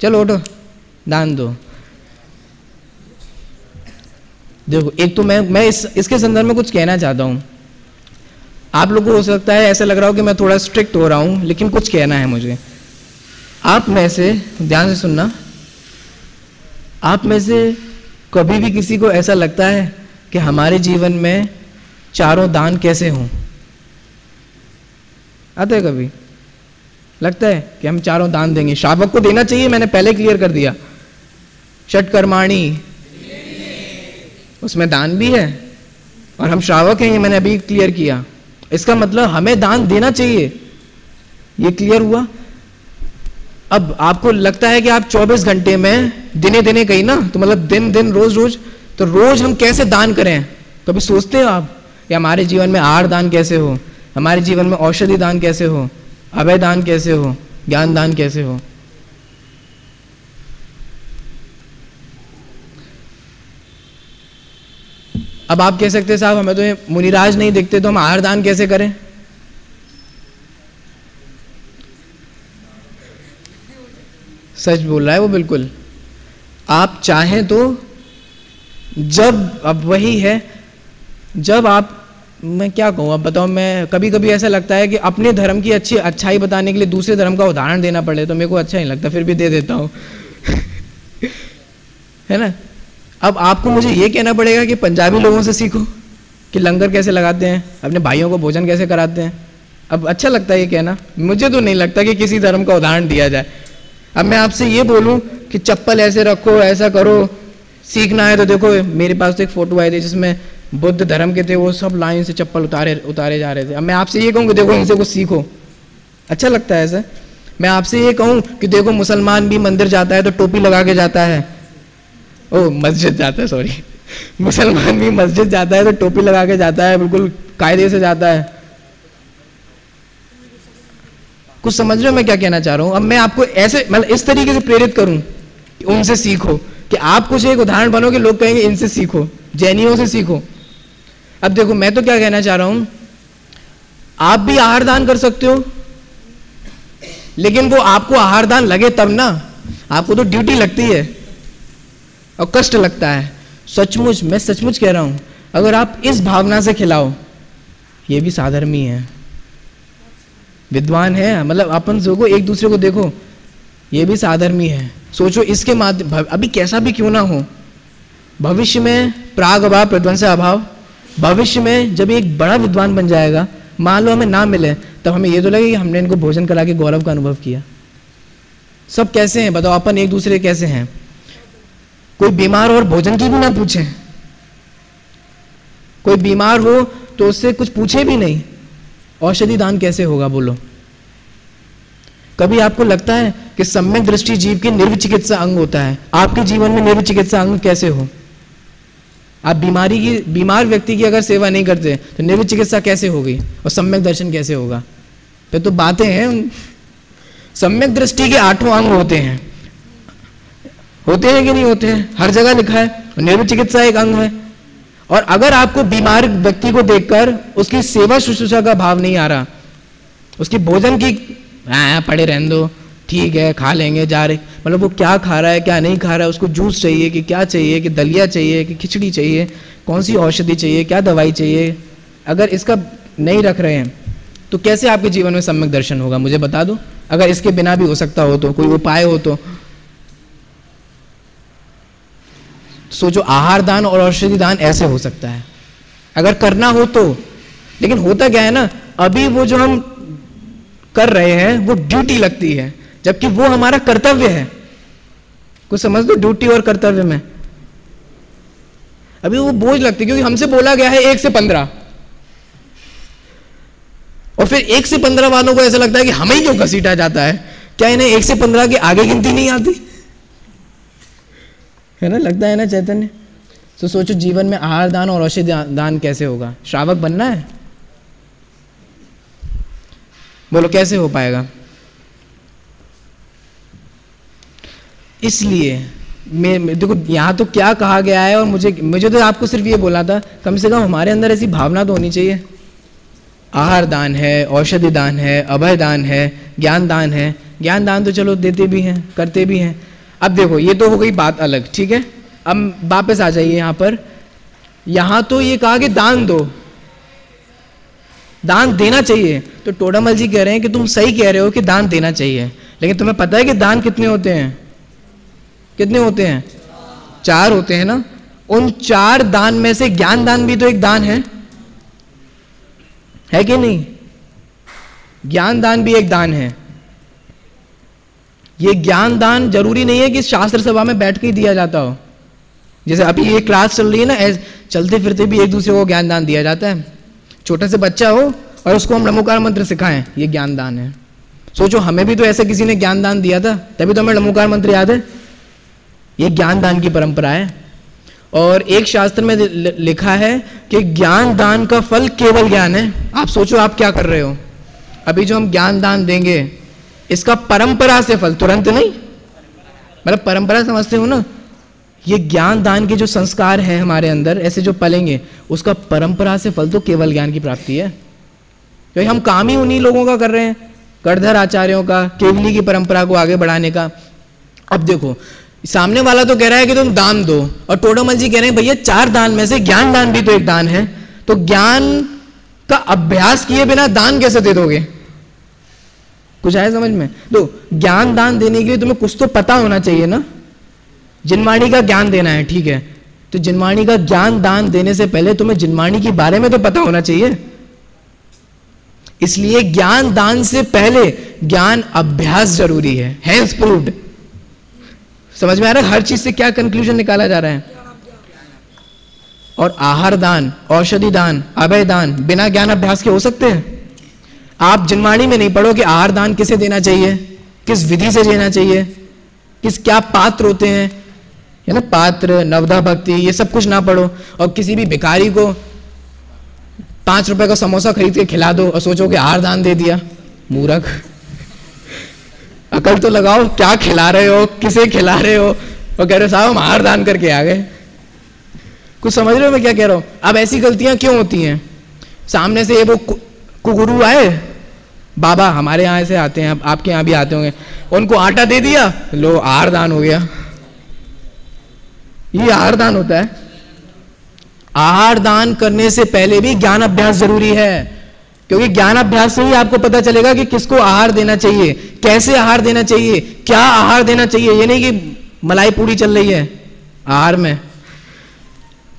Speaker 1: चलो उठो। दान दो। देखो, एक तो मैं मैं इस, इसके संदर्भ में कुछ कहना चाहता हूँ। आप लोगों को हो सकता है ऐसा लग रहा हो कि मैं थोड़ा स्ट्रिक्ट हो रहा हूँ, लेकिन कुछ कहना है मुझे। आप में से, ध्यान से सुनना, आप में से कभी भी किसी को ऐसा लगता है कि हमारे जीवन में चारों दान कैसे हों? आता है कभी? लगता है कि हम चारों दान देंगे। शावक को देना चाहिए, मैंने पहले क्लियर कर दिया। षट कर्माणी उसमें दान भी है और हम श्रावक हैं ये मैंने अभी क्लियर किया। इसका मतलब हमें दान देना चाहिए। ये क्लियर हुआ? अब आपको लगता है कि आप 24 घंटे में दिने दिने कहीं ना तो मतलब दिन दिन रोज रोज तो रोज हम कैसे दान करें? कभी सोचते हो आप कि हमारे जीवन में आर दान कैसे हो? हमारे जीवन में औषधि दान कैसे हो? अभय दान कैसे हो? ज्ञान दान कैसे हो? अब आप कह सकते साहब, हमें तो ये मुनिराज नहीं दिखते तो हम आहार दान कैसे करें? सच बोल रहा है वो बिल्कुल। आप चाहें तो जब, अब वही है, जब आप, मैं क्या कहूँ, अब बताओ, मैं कभी कभी ऐसा लगता है कि अपने धर्म की अच्छी अच्छाई बताने के लिए दूसरे धर्म का उदाहरण देना पड़े तो मेरे को अच्छा नहीं लगता, फिर भी दे देता हूँ। है ना? अब आपको मुझे ये कहना पड़ेगा कि पंजाबी लोगों से सीखो, कि लंगर कैसे लगाते हैं, अपने भाइयों को भोजन कैसे कराते हैं। अब अच्छा लगता है ये कहना। मुझे तो नहीं लगता कि किसी धर्म का उदाहरण दिया जाए। अब मैं आपसे ये बोलूँ कि चप्पल ऐसे रखो, ऐसा करो, सीखना है तो देखो, मेरे पास तो एक फ़ोटो आई थी जिसमें बुद्ध धर्म के थे, वो सब लाइन से चप्पल उतारे उतारे जा रहे थे। अब मैं आपसे ये कहूँ कि देखो, इनसे कुछ सीखो। अच्छा लगता है ऐसा। मैं आपसे ये कहूँ कि देखो, मुसलमान भी मंदिर जाता है तो टोपी लगा के जाता है। ओ, मस्जिद जाता है सॉरी मुसलमान भी मस्जिद जाता है तो टोपी लगा के जाता है, बिल्कुल कायदे से जाता है। कुछ समझ रहे हो मैं क्या कहना चाह रहा हूँ? अब मैं आपको ऐसे मतलब इस तरीके से प्रेरित करूँ कि उनसे सीखो, कि आप कुछ एक उदाहरण बनो कि लोग कहेंगे इनसे सीखो, जैनियों से सीखो। अब देखो, मैं तो क्या कहना चाह रहा हूँ? आप भी आहार दान कर सकते हो, लेकिन वो आपको आहार दान लगे तब ना, आपको तो ड्यूटी लगती है। और कष्ट लगता है। सचमुच, मैं सचमुच कह रहा हूँ, अगर आप इस भावना से खिलाओ, ये भी साधर्मी है। विद्वान है मतलब अपन को एक दूसरे को देखो, ये भी साधर्मी है। सोचो इसके माध्यम अभी कैसा भी क्यों ना हो, भविष्य में प्राग अभाव प्रध्वंस अभाव, भविष्य में जब एक बड़ा विद्वान बन जाएगा, मान लो हमें ना मिले, तब हमें ये तो लगे कि हमने इनको भोजन करा के गौरव का अनुभव किया। सब कैसे हैं, बताओ, अपन एक दूसरे कैसे हैं? कोई बीमार और भोजन की भी ना पूछे। कोई बीमार हो तो उससे कुछ पूछे भी नहीं। औषधि दान कैसे होगा बोलो। कभी आपको लगता है कि सम्यक दृष्टि जीव की निर्विचिकित्सा अंग होता है। आपके जीवन में निर्विचिकित्सा अंग कैसे हो? आप बीमारी की, बीमार व्यक्ति की अगर सेवा नहीं करते तो निर्वित चिकित्सा कैसे होगी और सम्यक दर्शन कैसे होगा? फिर तो बातें हैं। सम्यक दृष्टि के आठों अंग होते हैं। होते हैं कि नहीं होते हैं? हर जगह लिखा है निर्वित चिकित्सा एक अंग है। और अगर आपको बीमार व्यक्ति को देखकर उसकी सेवा शुश्रूषा का भाव नहीं आ रहा उसकी भोजन की हाँ, पड़े रहने दो ठीक है खा लेंगे जा रहे। मतलब वो क्या खा रहा है क्या नहीं खा रहा है उसको जूस चाहिए कि क्या चाहिए कि दलिया चाहिए कि खिचड़ी चाहिए कौन सी औषधि चाहिए क्या दवाई चाहिए? अगर इसका नहीं रख रहे हैं तो कैसे आपके जीवन में सम्यक दर्शन होगा? मुझे बता दो। अगर इसके बिना भी हो सकता हो तो कोई उपाय हो तो। सोचो आहार दान और औषधि दान ऐसे हो सकता है। अगर करना हो तो। लेकिन होता क्या है ना, अभी वो जो हम कर रहे हैं, वो ड्यूटी लगती है, जबकि वो हमारा कर्तव्य है। कुछ समझ दो ड्यूटी और कर्तव्य में। अभी वो बोझ लगती है, क्योंकि हमसे बोला गया है एक से पंद्रह। और फिर एक से पंद्रह वालों को ऐसा लगता है कि हमें क्यों घसीटा जाता है? क्या इन्हें एक से पंद्रह की आगे गिनती नहीं आती? है ना, लगता है ना चैतन्य? तो सोचो जीवन में आहार दान और औषधि दान कैसे होगा? श्रावक बनना है? बोलो, कैसे हो पाएगा? इसलिए मैं, देखो, यहाँ तो क्या कहा गया है और मुझे मुझे तो आपको सिर्फ़ ये बोला था, कम से कम हमारे अंदर ऐसी भावना तो होनी चाहिए। आहार दान है, औषधि दान है, अभय दान है, ज्ञान दान है। ज्ञान दान तो चलो देते भी हैं, करते भी हैं। अब देखो, ये तो हो गई बात अलग, ठीक है? अब वापस आ जाइए यहाँ पर। यहाँ तो ये कहा कि दान दो। दान देना चाहिए। तो टोडामल जी कह रहे हैं कि तुम सही कह रहे हो कि दान देना चाहिए। लेकिन तुम्हें पता है कि दान कितने होते हैं? कितने होते हैं? चार होते हैं ना? उन चार दान में से ज्ञान दान भी तो एक दान है। है कि नहीं? ज्ञान दान भी एक दान है। ये ज्ञान दान ज़रूरी नहीं है कि शास्त्र सभा में बैठ के ही दिया जाता हो। जैसे अभी ये क्लास चल रही है ना चलते फिरते भी एक दूसरे को ज्ञान दान दिया जाता है। छोटे से बच्चा हो और उसको हम नमोकार मंत्र सिखाएँ, ये ज्ञान दान है। सोचो, हमें भी तो ऐसे किसी ने ज्ञान दान दिया था, तभी तो हमें नमोकार मंत्र याद है। ये ज्ञान दान की परंपरा है। और एक शास्त्र में लिखा है कि ज्ञान दान का फल केवल ज्ञान है। आप सोचो, आप क्या कर रहे हो? अभी जो हम ज्ञान दान देंगे इसका परंपरा से फल, तुरंत नहीं? मतलब परंपरा समझते हो ना? ये ज्ञान दान के जो संस्कार है हमारे अंदर, ऐसे जो पलेंगे, उसका परंपरा से फल तो केवल ज्ञान की प्राप्ति है। क्योंकि हम काम ही उन्हीं लोगों का कर रहे हैं करधर आचार्यों का, केवली की परंपरा को आगे बढ़ाने का। अब देखो, सामने वाला तो कह रहा है कि तुम दान दो, और टोडोमल जी कह रहे हैं, भैया, चार दान में से ज्ञान दान भी तो एक दान है। तो ज्ञान का अभ्यास किए बिना दान कैसे दे दोगे? कुछ आया समझ में? तो ज्ञान दान देने के लिए तुम्हें कुछ तो पता होना चाहिए ना। जिनवाणी का ज्ञान देना है, ठीक है। तो जिनवाणी का ज्ञान दान देने से पहले तुम्हें जिनवाणी के बारे में तो पता होना चाहिए। इसलिए ज्ञान दान से पहले ज्ञान अभ्यास ज़रूरी है प्रूव्ड समझ में आ रहा है? हर चीज़ से क्या कंक्लूजन निकाला जा रहा है? और आहार दान, औषधि दान, अभय दान, बिना ज्ञान अभ्यास के हो सकते हैं? आप जिनवाणी में नहीं पढ़ो कि आहार दान किसे देना चाहिए? किस विधि से देना चाहिए? किस क्या पात्र होते हैं? है ना, पात्र नवधा भक्ति, ये सब कुछ ना पढ़ो। और किसी भी भिखारी को पाँच रुपए का समोसा खरीद के खिला दो और सोचो कि आहार दान दे दिया। मूरख। अकल तो लगाओ, क्या खिला रहे हो? किसे खिला रहे हो? और कह रहे हो साहब, हम आहार दान करके आ गए। कुछ समझ रहे हो मैं क्या कह रहा हूँ? अब ऐसी गलतियाँ क्यों होती हैं? सामने से ये वो कुगुरु आए? बाबा हमारे यहाँ से आते हैं आपके यहाँ भी आते होंगे। उनको आटा दे दिया, लो आहार दान हो गया। ये आहार दान होता है। आहार दान करने से पहले भी ज्ञान अभ्यास ज़रूरी है, क्योंकि ज्ञान अभ्यास से ही आपको पता चलेगा कि किसको आहार देना चाहिए, कैसे आहार देना चाहिए, क्या आहार देना चाहिए। ये नहीं कि मलाई पूरी चल रही है आहार में।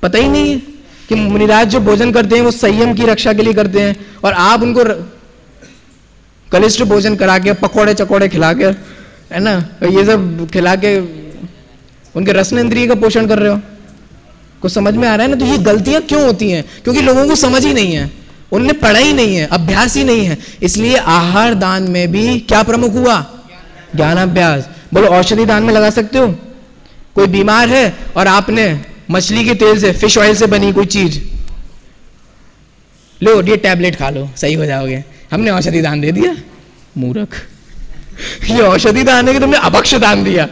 Speaker 1: पता ही नहीं कि मुनिराज जो भोजन करते हैं, वो संयम की रक्षा के लिए करते हैं और आप उनको कलिष्ठ भोजन करा के, पकौड़े चकौड़े खिला के, है ना? ये सब खिला के उनके रसन इंद्रिय का पोषण कर रहे हो। कुछ समझ में आ रहा है ना? तो ये गलतियाँ क्यों होती हैं? क्योंकि लोगों को समझ ही नहीं है। उनने पढ़ा ही नहीं है, अभ्यास ही नहीं है। इसलिए आहार दान में भी क्या प्रमुख हुआ? ज्ञानाभ्यास। बोलो, औषधि दान में लगा सकते हो? कोई बीमार है और आपने मछली के तेल से फ़िश ऑयल से बनी कोई चीज़। लो, ये टैबलेट खा लो, सही हो जाओगे। हमने औषधि दान दे दिया, मूर्ख। ये औषधि दान है कि तुमने अभक्ष दान दिया।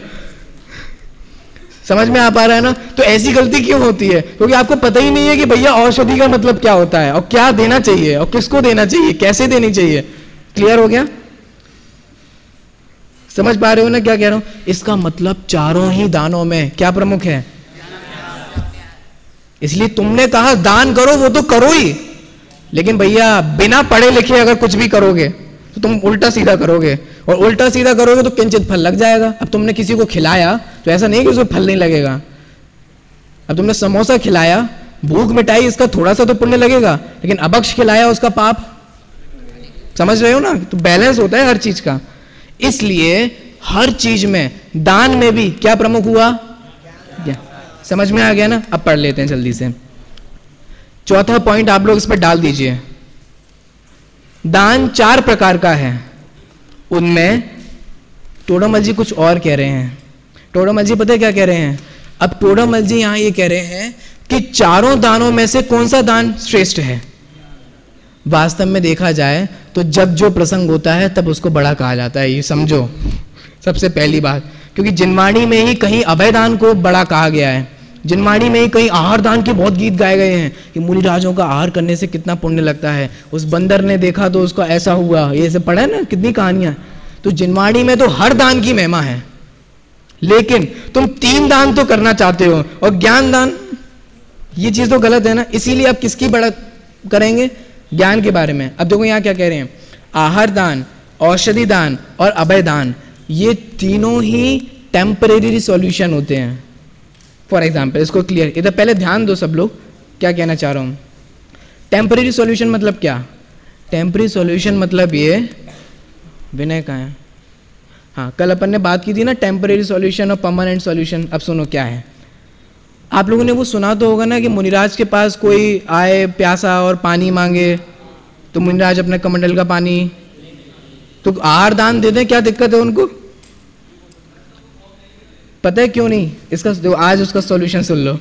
Speaker 1: समझ में आ पा रहा है ना? तो ऐसी गलती क्यों होती है? क्योंकि आपको पता ही नहीं है कि भैया औषधि का मतलब क्या होता है, और क्या देना चाहिए, और किसको देना चाहिए, कैसे देनी चाहिए। क्लियर हो गया? समझ पा रहे हो ना क्या कह रहा हूँ? इसका मतलब चारों ही दानों में क्या प्रमुख है? इसलिए तुमने कहा, दान करो, वो तो करो ही। लेकिन भैया, बिना पढ़े लिखे अगर कुछ भी करोगे तो तुम उल्टा सीधा करोगे। और उल्टा सीधा करोगे तो किंचित फल लग जाएगा। अब तुमने किसी को खिलाया तो ऐसा नहीं कि उसको फल नहीं लगेगा। अब तुमने समोसा खिलाया, भूख मिटाई, इसका थोड़ा सा तो पुण्य लगेगा, लेकिन अबक्ष खिलाया उसका पाप। समझ रहे हो ना? तो बैलेंस होता है हर चीज़ का। इसलिए हर चीज़ में दान में भी क्या प्रमुख हुआ? समझ में आ गया ना? अब पढ़ लेते हैं जल्दी से। चौथा पॉइंट आप लोग इस पर डाल दीजिए। दान चार प्रकार का है। उनमें टोडामल जी कुछ और कह रहे हैं। टोडामल जी पता क्या कह रहे हैं? अब टोडामल जी यहाँ ये कह रहे हैं कि चारों दानों में से कौन सा दान श्रेष्ठ है? वास्तव में देखा जाए तो जब जो प्रसंग होता है, तब उसको बड़ा कहा जाता है। ये समझो। सबसे पहली बात, क्योंकि जिनवाणी में ही कहीं अभय दान को बड़ा कहा गया है। जिनवाणी में ही कहीं आहार दान के बहुत गीत गाए गए हैं कि मुनि राजों का आहार करने से कितना पुण्य लगता है। उस बंदर ने देखा तो उसका ऐसा हुआ। ये सब पढ़ा है ना? कितनी कहानियाँ। तो जिनवाणी में तो हर दान की महिमा है। लेकिन तुम तीन दान तो करना चाहते हो और ज्ञान दान, ये चीज़ तो गलत है ना? इसीलिए आप किसकी बड़ा करेंगे? ज्ञान के बारे में। अब देखो यहाँ क्या कह रहे हैं। आहार दान, औषधि दान और अभय दान, ये तीनों ही टेम्परेरी सॉल्यूशन होते हैं। फॉर एग्ज़ाम्पल इसको क्लियर इधर पहले ध्यान दो सब लोग, क्या कहना चाह रहा हूँ। टेम्परेरी सॉल्यूशन मतलब क्या? टेम्परेरी सॉल्यूशन मतलब ये, विनय कहाँ है? हाँ कल अपन ने बात की थी ना टेम्परेरी सॉल्यूशन और परमानेंट सॉल्यूशन अब सुनो क्या है। आप लोगों ने वो सुना तो होगा ना कि मुनिराज के पास कोई आए, प्यासा और पानी मांगे तो मुनिराज अपने कमंडल का पानी तो आहार दान दे दें, क्या दिक्कत है उनको? पता है क्यों नहीं? इसका आज उसका सॉल्यूशन सुन लो।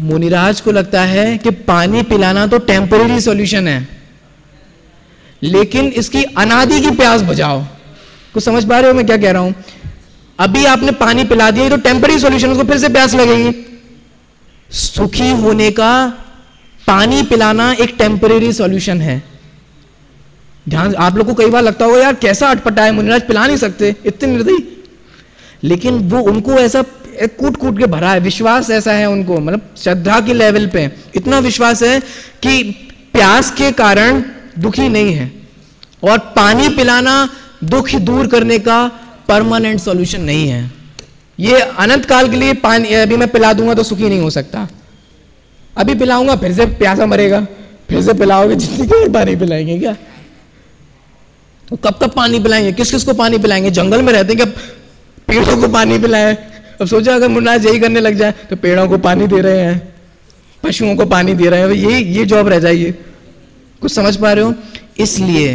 Speaker 1: मुनिराज को लगता है कि पानी पिलाना तो टेम्पररी सॉल्यूशन है। लेकिन इसकी अनादि की प्यास बुझाओ। कुछ समझ पा रहे हो मैं क्या कह रहा हूँ? अभी आपने पानी पिला दिया तो टेम्पररी सॉल्यूशन उसको फिर से प्यास लगेगी। सुखी होने का पानी पिलाना एक टेम्पररी सॉल्यूशन है। ध्यान, आप लोग को कई बार लगता होगा, यार, कैसा अटपटा है, मुनिराज पिला नहीं सकते, इतने निर्दयी लेकिन वो उनको ऐसा कूट कूट के भरा है, विश्वास ऐसा है उनको मतलब श्रद्धा के लेवल पे इतना विश्वास है कि प्यास के कारण दुखी नहीं है और पानी पिलाना दुख दूर करने का परमानेंट सॉल्यूशन नहीं है। ये अनंत काल के लिए पानी अभी मैं पिला दूँगा तो सुखी नहीं हो सकता। अभी पिलाऊँगा, फिर से प्यासा मरेगा, फिर से पिलाओगे, जितनी देर पानी पिलाएँगे क्या? तो कब कब पानी पिलाएँगे? किस किस को पानी पिलाएँगे? जंगल में रहते हैं क्या? पेड़ों को पानी पिलाए। अब सोचा अगर मुन्नाज यही करने लग जाए तो पेड़ों को पानी दे रहे हैं, पशुओं को पानी दे रहे हैं। ये ये जॉब रह जाइए कुछ समझ पा रहे हो? इसलिए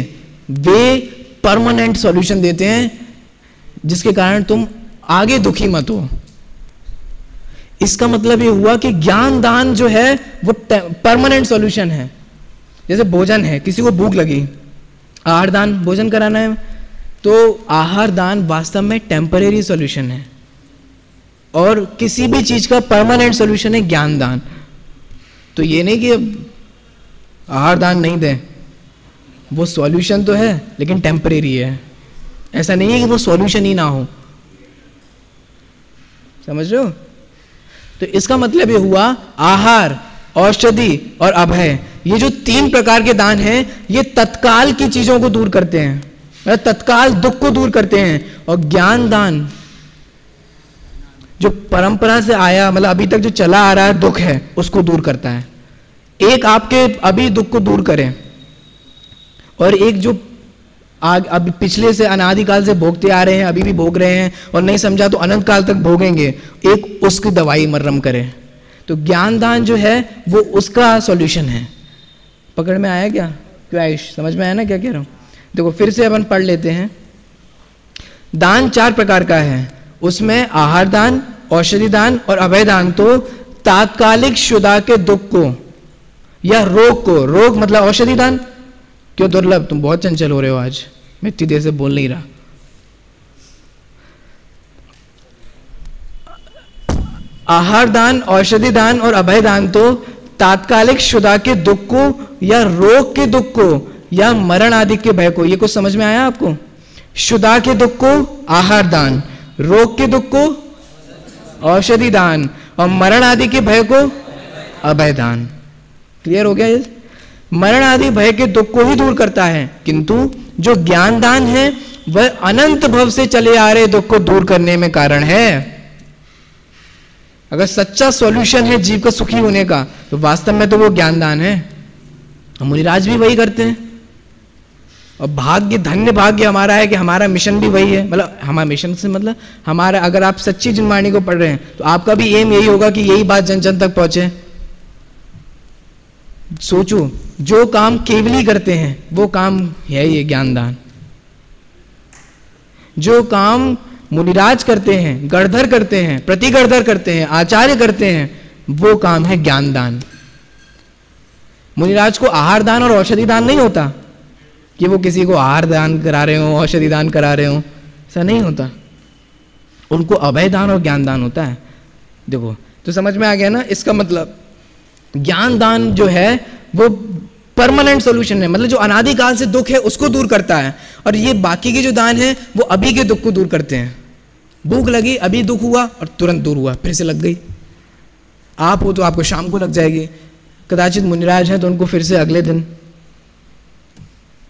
Speaker 1: वे परमानेंट सॉल्यूशन देते हैं, जिसके कारण तुम आगे दुखी मत हो। इसका मतलब ये हुआ कि ज्ञान दान जो है, वो परमानेंट सॉल्यूशन है। जैसे भोजन है, किसी को भूख लगी, आहार दान, भोजन कराना है। तो आहार दान वास्तव में टेम्परेरी सॉल्यूशन है। और किसी भी चीज़ का परमानेंट सॉल्यूशन है ज्ञान दान। तो ये नहीं कि आहार दान नहीं दें। वो सॉल्यूशन तो है, लेकिन टेम्परेरी है। ऐसा नहीं है कि वो सॉल्यूशन ही ना हो। समझ रहे हो? तो इसका मतलब ये हुआ, आहार, औषधि और अभय। ये जो तीन प्रकार के दान हैं, ये तत्काल की चीज़ों को दूर करते हैं। तत्काल दुख को दूर करते हैं। और ज्ञान दान जो परंपरा से आया मतलब अभी तक जो चला आ रहा है, दुख है, उसको दूर करता है। एक आपके अभी दुख को दूर करें। और एक जो आग अब पिछले से अनादिकाल से भोगते आ रहे हैं, अभी भी भोग रहे हैं, और नहीं समझा तो अनंत काल तक भोगेंगे। एक उसकी दवाई मर्रम करें। तो ज्ञान दान जो है, वो उसका सॉल्यूशन है। पकड़ में आया क्या? क्यों आयुष? समझ में आया ना क्या कह रहा हूँ? देखो, फिर से अपन पढ़ लेते हैं। दान चार प्रकार का है। उसमें आहार दान, औषधि दान और अभय दान। तो तात्कालिक शुदा के दुख को या रोग को, रोग मतलब औषधि दान? क्यों दुर्लभ? तुम बहुत चंचल हो रहे हो आज। मैं इतनी देर से बोल नहीं रहा। आहार दान, औषधि दान और अभय दान। तो तात्कालिक शुदा के दुख को या रोग के दुख को या मरण आदि के भय को, ये कुछ समझ में आया आपको? शुदा के दुख को आहार दान, रोग के दुख को औषधि दान, और मरण आदि के भय को अभय दान। क्लियर हो गया ये? मरण आदि भय के दुख को ही दूर करता है, किंतु जो ज्ञान दान है, वह अनंत भव से चले आ रहे दुख को दूर करने में कारण है। अगर सच्चा सॉल्यूशन है जीव का सुखी होने का तो वास्तव में तो वो ज्ञान दान है। मुनिराज भी वही करते हैं। और भाग्य, धन्य भाग्य हमारा है कि हमारा मिशन भी वही है। मतलब हमारा मिशन से मतलब हमारा, अगर आप सच्ची जिनवाणी को पढ़ रहे हैं तो आपका भी एम यही होगा कि यही बात जन जन तक पहुँचे। सोचो, जो काम केवली करते हैं, वो काम है ये ज्ञानदान। जो काम मुनिराज करते हैं, गढ़धर करते हैं, प्रतिगढ़धर करते हैं, आचार्य करते हैं, वो काम है ज्ञानदान। मुनिराज को आहार दान और औषधि दान नहीं होता। कि वो किसी को आहार दान करा रहे हो, औषधि दान करा रहे हो, ऐसा नहीं होता। उनको अभय दान और ज्ञान दान होता है। देखो तो समझ में आ गया ना इसका मतलब? ज्ञान दान जो है, वो परमानेंट सोल्यूशन है। मतलब जो अनादिकाल से दुख है, उसको दूर करता है। और ये बाकी के जो दान है, वो अभी के दुख को दूर करते हैं। भूख लगी, अभी दुख हुआ और तुरंत दूर हुआ, फिर से लग गई। आप हो तो आपको शाम को लग जाएगी। कदाचित मुनिराज हैं तो उनको फिर से अगले दिन।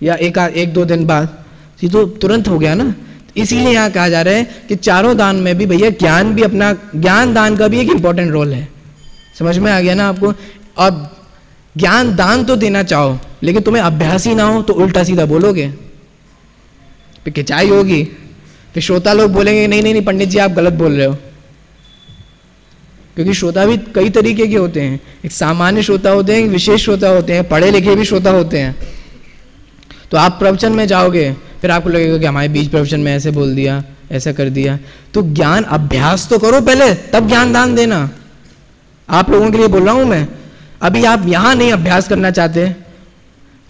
Speaker 1: या एक एक दो दिन बाद। ये तो तुरंत हो गया ना। इसीलिए यहाँ कहा जा रहा है कि चारों दान में भी भैया ज्ञान भी अपना ज्ञान दान का भी एक इंपॉर्टेंट रोल है। समझ में आ गया ना आपको? अब ज्ञान दान तो देना चाहो, लेकिन तुम्हें अभ्यास ही ना हो तो उल्टा सीधा बोलोगे। खिंचाई होगी। फिर श्रोता लोग बोलेंगे, नहीं नहीं नहीं, पंडित जी, आप गलत बोल रहे हो। क्योंकि श्रोता भी कई तरीके के होते हैं। एक सामान्य श्रोता होते हैं विशेष श्रोता होते हैं, पढ़े लिखे भी श्रोता होते हैं। तो आप प्रवचन में जाओगे, फिर आपको लगेगा कि हमारे बीच प्रवचन में ऐसे बोल दिया, ऐसा कर दिया। तो ज्ञान अभ्यास तो करो पहले, तब ज्ञान दान देना। आप लोगों के लिए बोल रहा हूँ मैं। अभी आप यहाँ नहीं अभ्यास करना चाहते,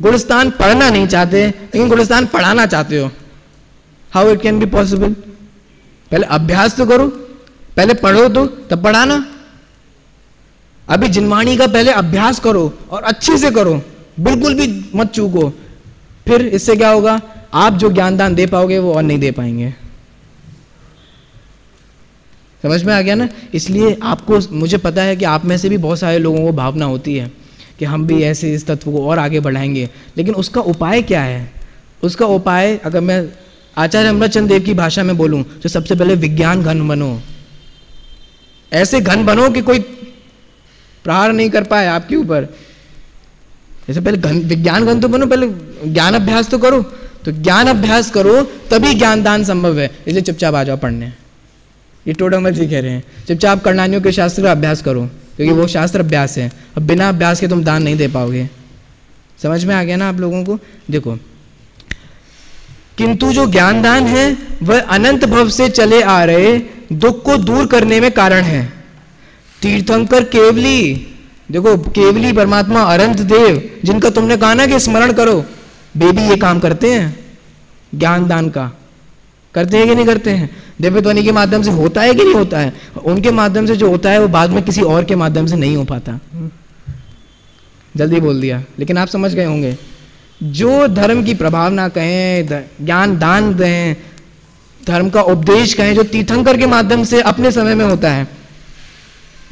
Speaker 1: गुणस्थान पढ़ना नहीं चाहते, लेकिन गुणस्थान पढ़ाना चाहते हो। How it can be possible पहले अभ्यास तो करो, पहले पढ़ो तो तब पढ़ाना। अभी जिनवाणी का पहले अभ्यास करो और अच्छे से करो, बिल्कुल भी मत चूको। फिर इससे क्या होगा? आप जो ज्ञान दान दे पाओगे, वो और नहीं दे पाएँगे। समझ में आ गया ना? इसलिए आपको, मुझे पता है कि आप में से भी बहुत सारे लोगों को भावना होती है कि हम भी ऐसे इस तत्व को और आगे बढ़ाएँगे। लेकिन उसका उपाय क्या है? उसका उपाय, अगर मैं आचार्य अमृतचंद देव की भाषा में बोलूँ तो सबसे पहले विज्ञान घन बनो। ऐसे घन बनो कि कोई प्रहार नहीं कर पाए आपके ऊपर। जैसे पहले विज्ञान घन तो बनो पहले ज्ञान अभ्यास तो करो तो ज्ञान अभ्यास करो, तभी ज्ञान दान संभव है। इसलिए चुपचाप आ जाओ पढ़ने। ये टोडमल जी कह रहे हैं। चुपचाप करणानियों के शास्त्र का अभ्यास करो, क्योंकि वो शास्त्र अभ्यास है। अब बिना अभ्यास के तुम दान नहीं दे पाओगे। समझ में आ गया ना आप लोगों को? देखो, किंतु जो ज्ञान दान है, वह अनंत भव से चले आ रहे दुख को दूर करने में कारण है। तीर्थंकर केवली देखो, केवली परमात्मा अनंत देव, जिनका तुमने कहा ना कि स्मरण करो, बेबी ये काम करते हैं ज्ञान दान का। करते हैं कि नहीं करते हैं? दिव्य ध्वनि के माध्यम से होता है कि नहीं होता है? उनके माध्यम से जो होता है, वो बाद में किसी और के माध्यम से नहीं हो पाता। जल्दी बोल दिया, लेकिन आप समझ गए होंगे। जो धर्म की प्रभावना कहें ज्ञान दान दें धर्म का उपदेश कहें, जो तीर्थंकर के माध्यम से अपने समय में होता है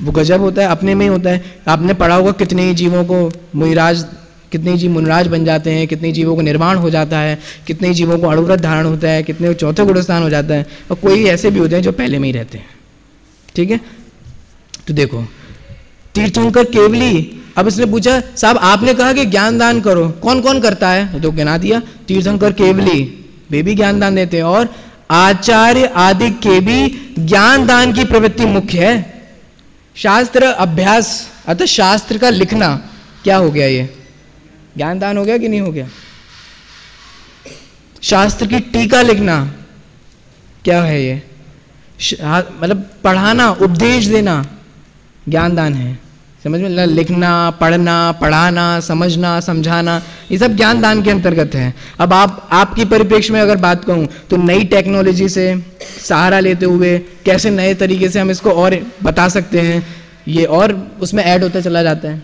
Speaker 1: वो गजब होता है, अपने में ही होता है। आपने पढ़ा होगा कितने ही जीवों को मुराज कितने जीव मुनराज बन जाते हैं, कितने जीवों को निर्माण हो जाता है, कितने जीवों को अड़ुव्रत धारण होता है, कितने चौथे गुणस्थान हो जाता है, और कोई ऐसे भी होते हैं जो पहले में ही रहते हैं। ठीक है? तो देखो, तीर्थंकर केवली, अब इसने पूछा, साहब, आपने कहा कि ज्ञान दान करो कौन कौन करता है? तो गिना दिया, तीर्थंकर केवली, वे भी ज्ञान दान देते हैं, और आचार्य आदि के भी ज्ञान दान की प्रवृत्ति मुख्य है। शास्त्र अभ्यास, अतः शास्त्र का लिखना, क्या हो गया ये? ज्ञान दान हो गया कि नहीं हो गया? शास्त्र की टीका लिखना, क्या है ये? मतलब पढ़ाना, उपदेश देना ज्ञान दान है। समझ में? लिखना, पढ़ना, पढ़ाना, समझना, समझाना, ये सब ज्ञान दान के अंतर्गत है। अब आप, आपकी परिप्रेक्ष्य में अगर बात कहूँ तो नई टेक्नोलॉजी से सहारा लेते हुए कैसे नए तरीके से हम इसको और बता सकते हैं, ये और उसमें ऐड होता चला जाता है।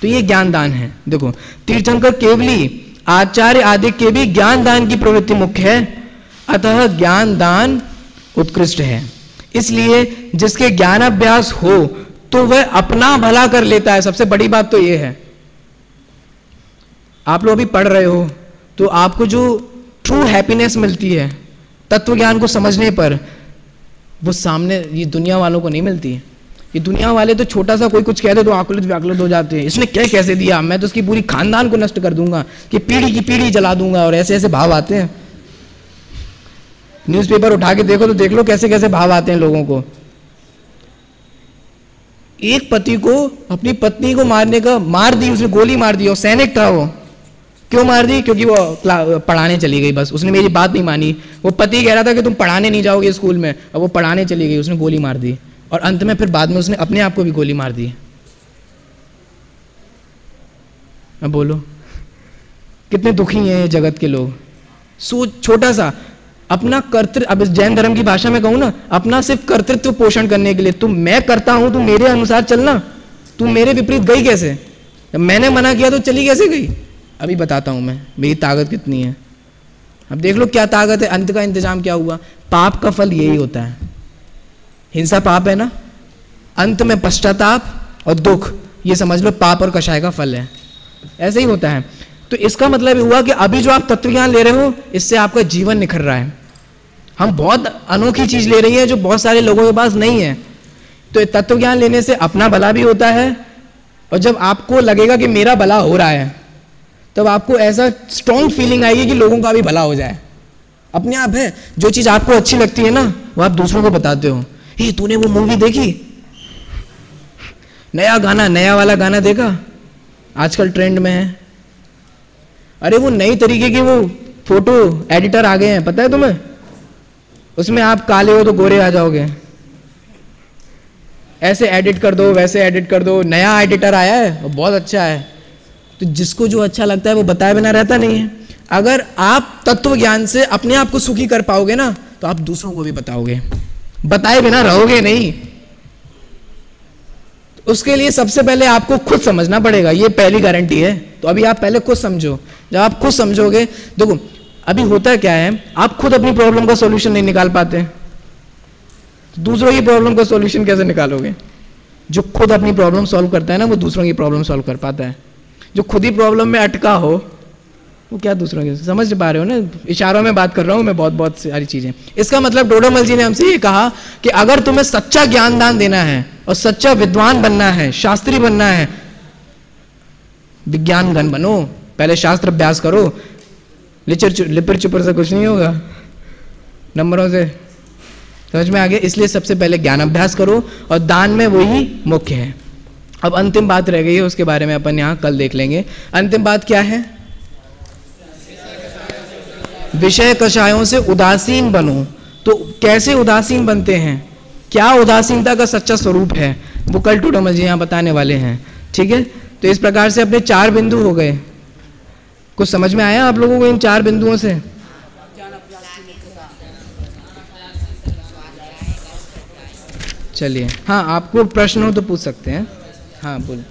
Speaker 1: तो ये ज्ञान दान है। देखो, तीर्थंकर केवली आचार्य आदि के भी ज्ञान दान की प्रवृत्ति मुख्य है, अतः ज्ञान दान उत्कृष्ट है। इसलिए जिसके ज्ञान अभ्यास हो तो वह अपना भला कर लेता है। सबसे बड़ी बात तो यह है। आप लोग अभी पढ़ रहे हो तो आपको जो ट्रू हैप्पीनेस मिलती है तत्व ज्ञान को समझने पर, वो सामने ये दुनिया वालों को नहीं मिलती। है ये दुनिया वाले तो छोटा सा कोई कुछ कह दे तो आकुलित व्याकुलित हो जाते हैं। इसने क्या कैसे दिया? मैं तो उसकी पूरी खानदान को नष्ट कर दूँगा, कि पीढ़ी की पीढ़ी जला दूँगा, और ऐसे ऐसे भाव आते हैं। न्यूज़पेपर उठा के देखो तो देख लो कैसे कैसे भाव आते हैं लोगों को। एक पति को, अपनी पत्नी को मारने का, मार दी, उसने गोली मार दी और सैनिक था वो। क्यों मार दी? क्योंकि वो पढ़ाने चली गई बस। उसने मेरी बात नहीं मानी। वो पति कह रहा था कि तुम पढ़ाने नहीं जाओगे स्कूल में। अब वो पढ़ाने चली गई, उसने गोली मार दी। और अंत में फिर बाद में उसने अपने आप को भी गोली मार दी। अब बोलो, कितने दुखी हैं ये जगत के लोग। सोच, छोटा सा अपना कर्तृत्व अब जैन धर्म की भाषा में कहूँ ना, अपना सिर्फ़ कर्तृत्व पोषण करने के लिए, तुम मैं करता हूँ, तुम मेरे अनुसार चलना। तुम मेरे विपरीत गई कैसे? जब मैंने मना किया तो चली कैसे गई? अभी बताता हूँ मैं, मेरी ताकत कितनी है। अब देख लो क्या ताकत है, अंत का इंतज़ाम क्या हुआ? पाप का फल यही होता है। हिंसा पाप है ना? अंत में पश्चाताप और दुख, ये समझ लो पाप और कषाय का फल है। ऐसे ही होता है। तो इसका मतलब हुआ कि अभी जो आप तत्व ज्ञान ले रहे हो, इससे आपका जीवन निखर रहा है। हम बहुत अनोखी चीज़ ले रही है जो बहुत सारे लोगों के पास नहीं है। तो तत्व ज्ञान लेने से अपना भला भी होता है और जब आपको लगेगा कि मेरा भला हो रहा है, तब आपको ऐसा स्ट्रॉन्ग फीलिंग आएगी कि लोगों का भी भला हो जाए। अपने आप है, जो चीज़ आपको अच्छी लगती है ना, वो आप दूसरों को बताते हो। हे तूने वो मूवी देखी? नया गाना, नया वाला गाना देखा? आजकल ट्रेंड में है। अरे वो नई तरीके की वो फ़ोटो एडिटर आ गए हैं, पता है तुम्हें? उसमें आप काले हो तो गोरे आ जाओगे। ऐसे एडिट कर दो, वैसे एडिट कर दो। नया एडिटर आया है, वो बहुत अच्छा है। तो जिसको जो अच्छा लगता है वो बताए बिना रहता नहीं है। अगर आप तत्व ज्ञान से अपने आप को सुखी कर पाओगे ना तो आप दूसरों को भी बताओगे। बताए बिना रहोगे नहीं। उसके लिए सबसे पहले आपको खुद समझना पड़ेगा, ये पहली गारंटी है। तो अभी आप पहले खुद समझो। जब आप खुद समझोगे, देखो अभी होता क्या है? आप खुद अपनी प्रॉब्लम का सॉल्यूशन नहीं निकाल पाते। दूसरों की प्रॉब्लम का सॉल्यूशन कैसे निकालोगे? जो खुद अपनी प्रॉब्लम सॉल्व करता है ना, वो दूसरों की प्रॉब्लम सॉल्व कर पाता है। जो खुद ही प्रॉब्लम में अटका हो, वो क्या दूसरों के समझ पा रहे हो ना? इशारों में बात कर रहा हूँ मैं बहुत बहुत सारी चीज़ें। इसका मतलब डोडोमल जी ने हमसे ये कहा कि अगर तुम्हें सच्चा ज्ञान दान देना है और सच्चा विद्वान बनना है, शास्त्री बनना है विज्ञान गण बनो, पहले शास्त्र अभ्यास करो लिचर लिपर चुपर से कुछ नहीं होगा। नंबरों से। समझ में आ गया? इसलिए सबसे पहले ज्ञान अभ्यास करो और दान में वही मुख्य है। अब अंतिम बात रह गई है, उसके बारे में अपन यहाँ कल देख लेंगे। अंतिम बात क्या है? विषय कषायों से उदासीन बनो। तो कैसे उदासीन बनते हैं? क्या उदासीनता का सच्चा स्वरूप है? वो कल टूटमल जी यहाँ बताने वाले हैं। ठीक है? तो इस प्रकार से अपने चार बिंदु हो गए। कुछ समझ में आया आप लोगों को इन चार बिंदुओं से? चलिए। हाँ आपको प्रश्न हो तो पूछ सकते हैं। हाँ बोल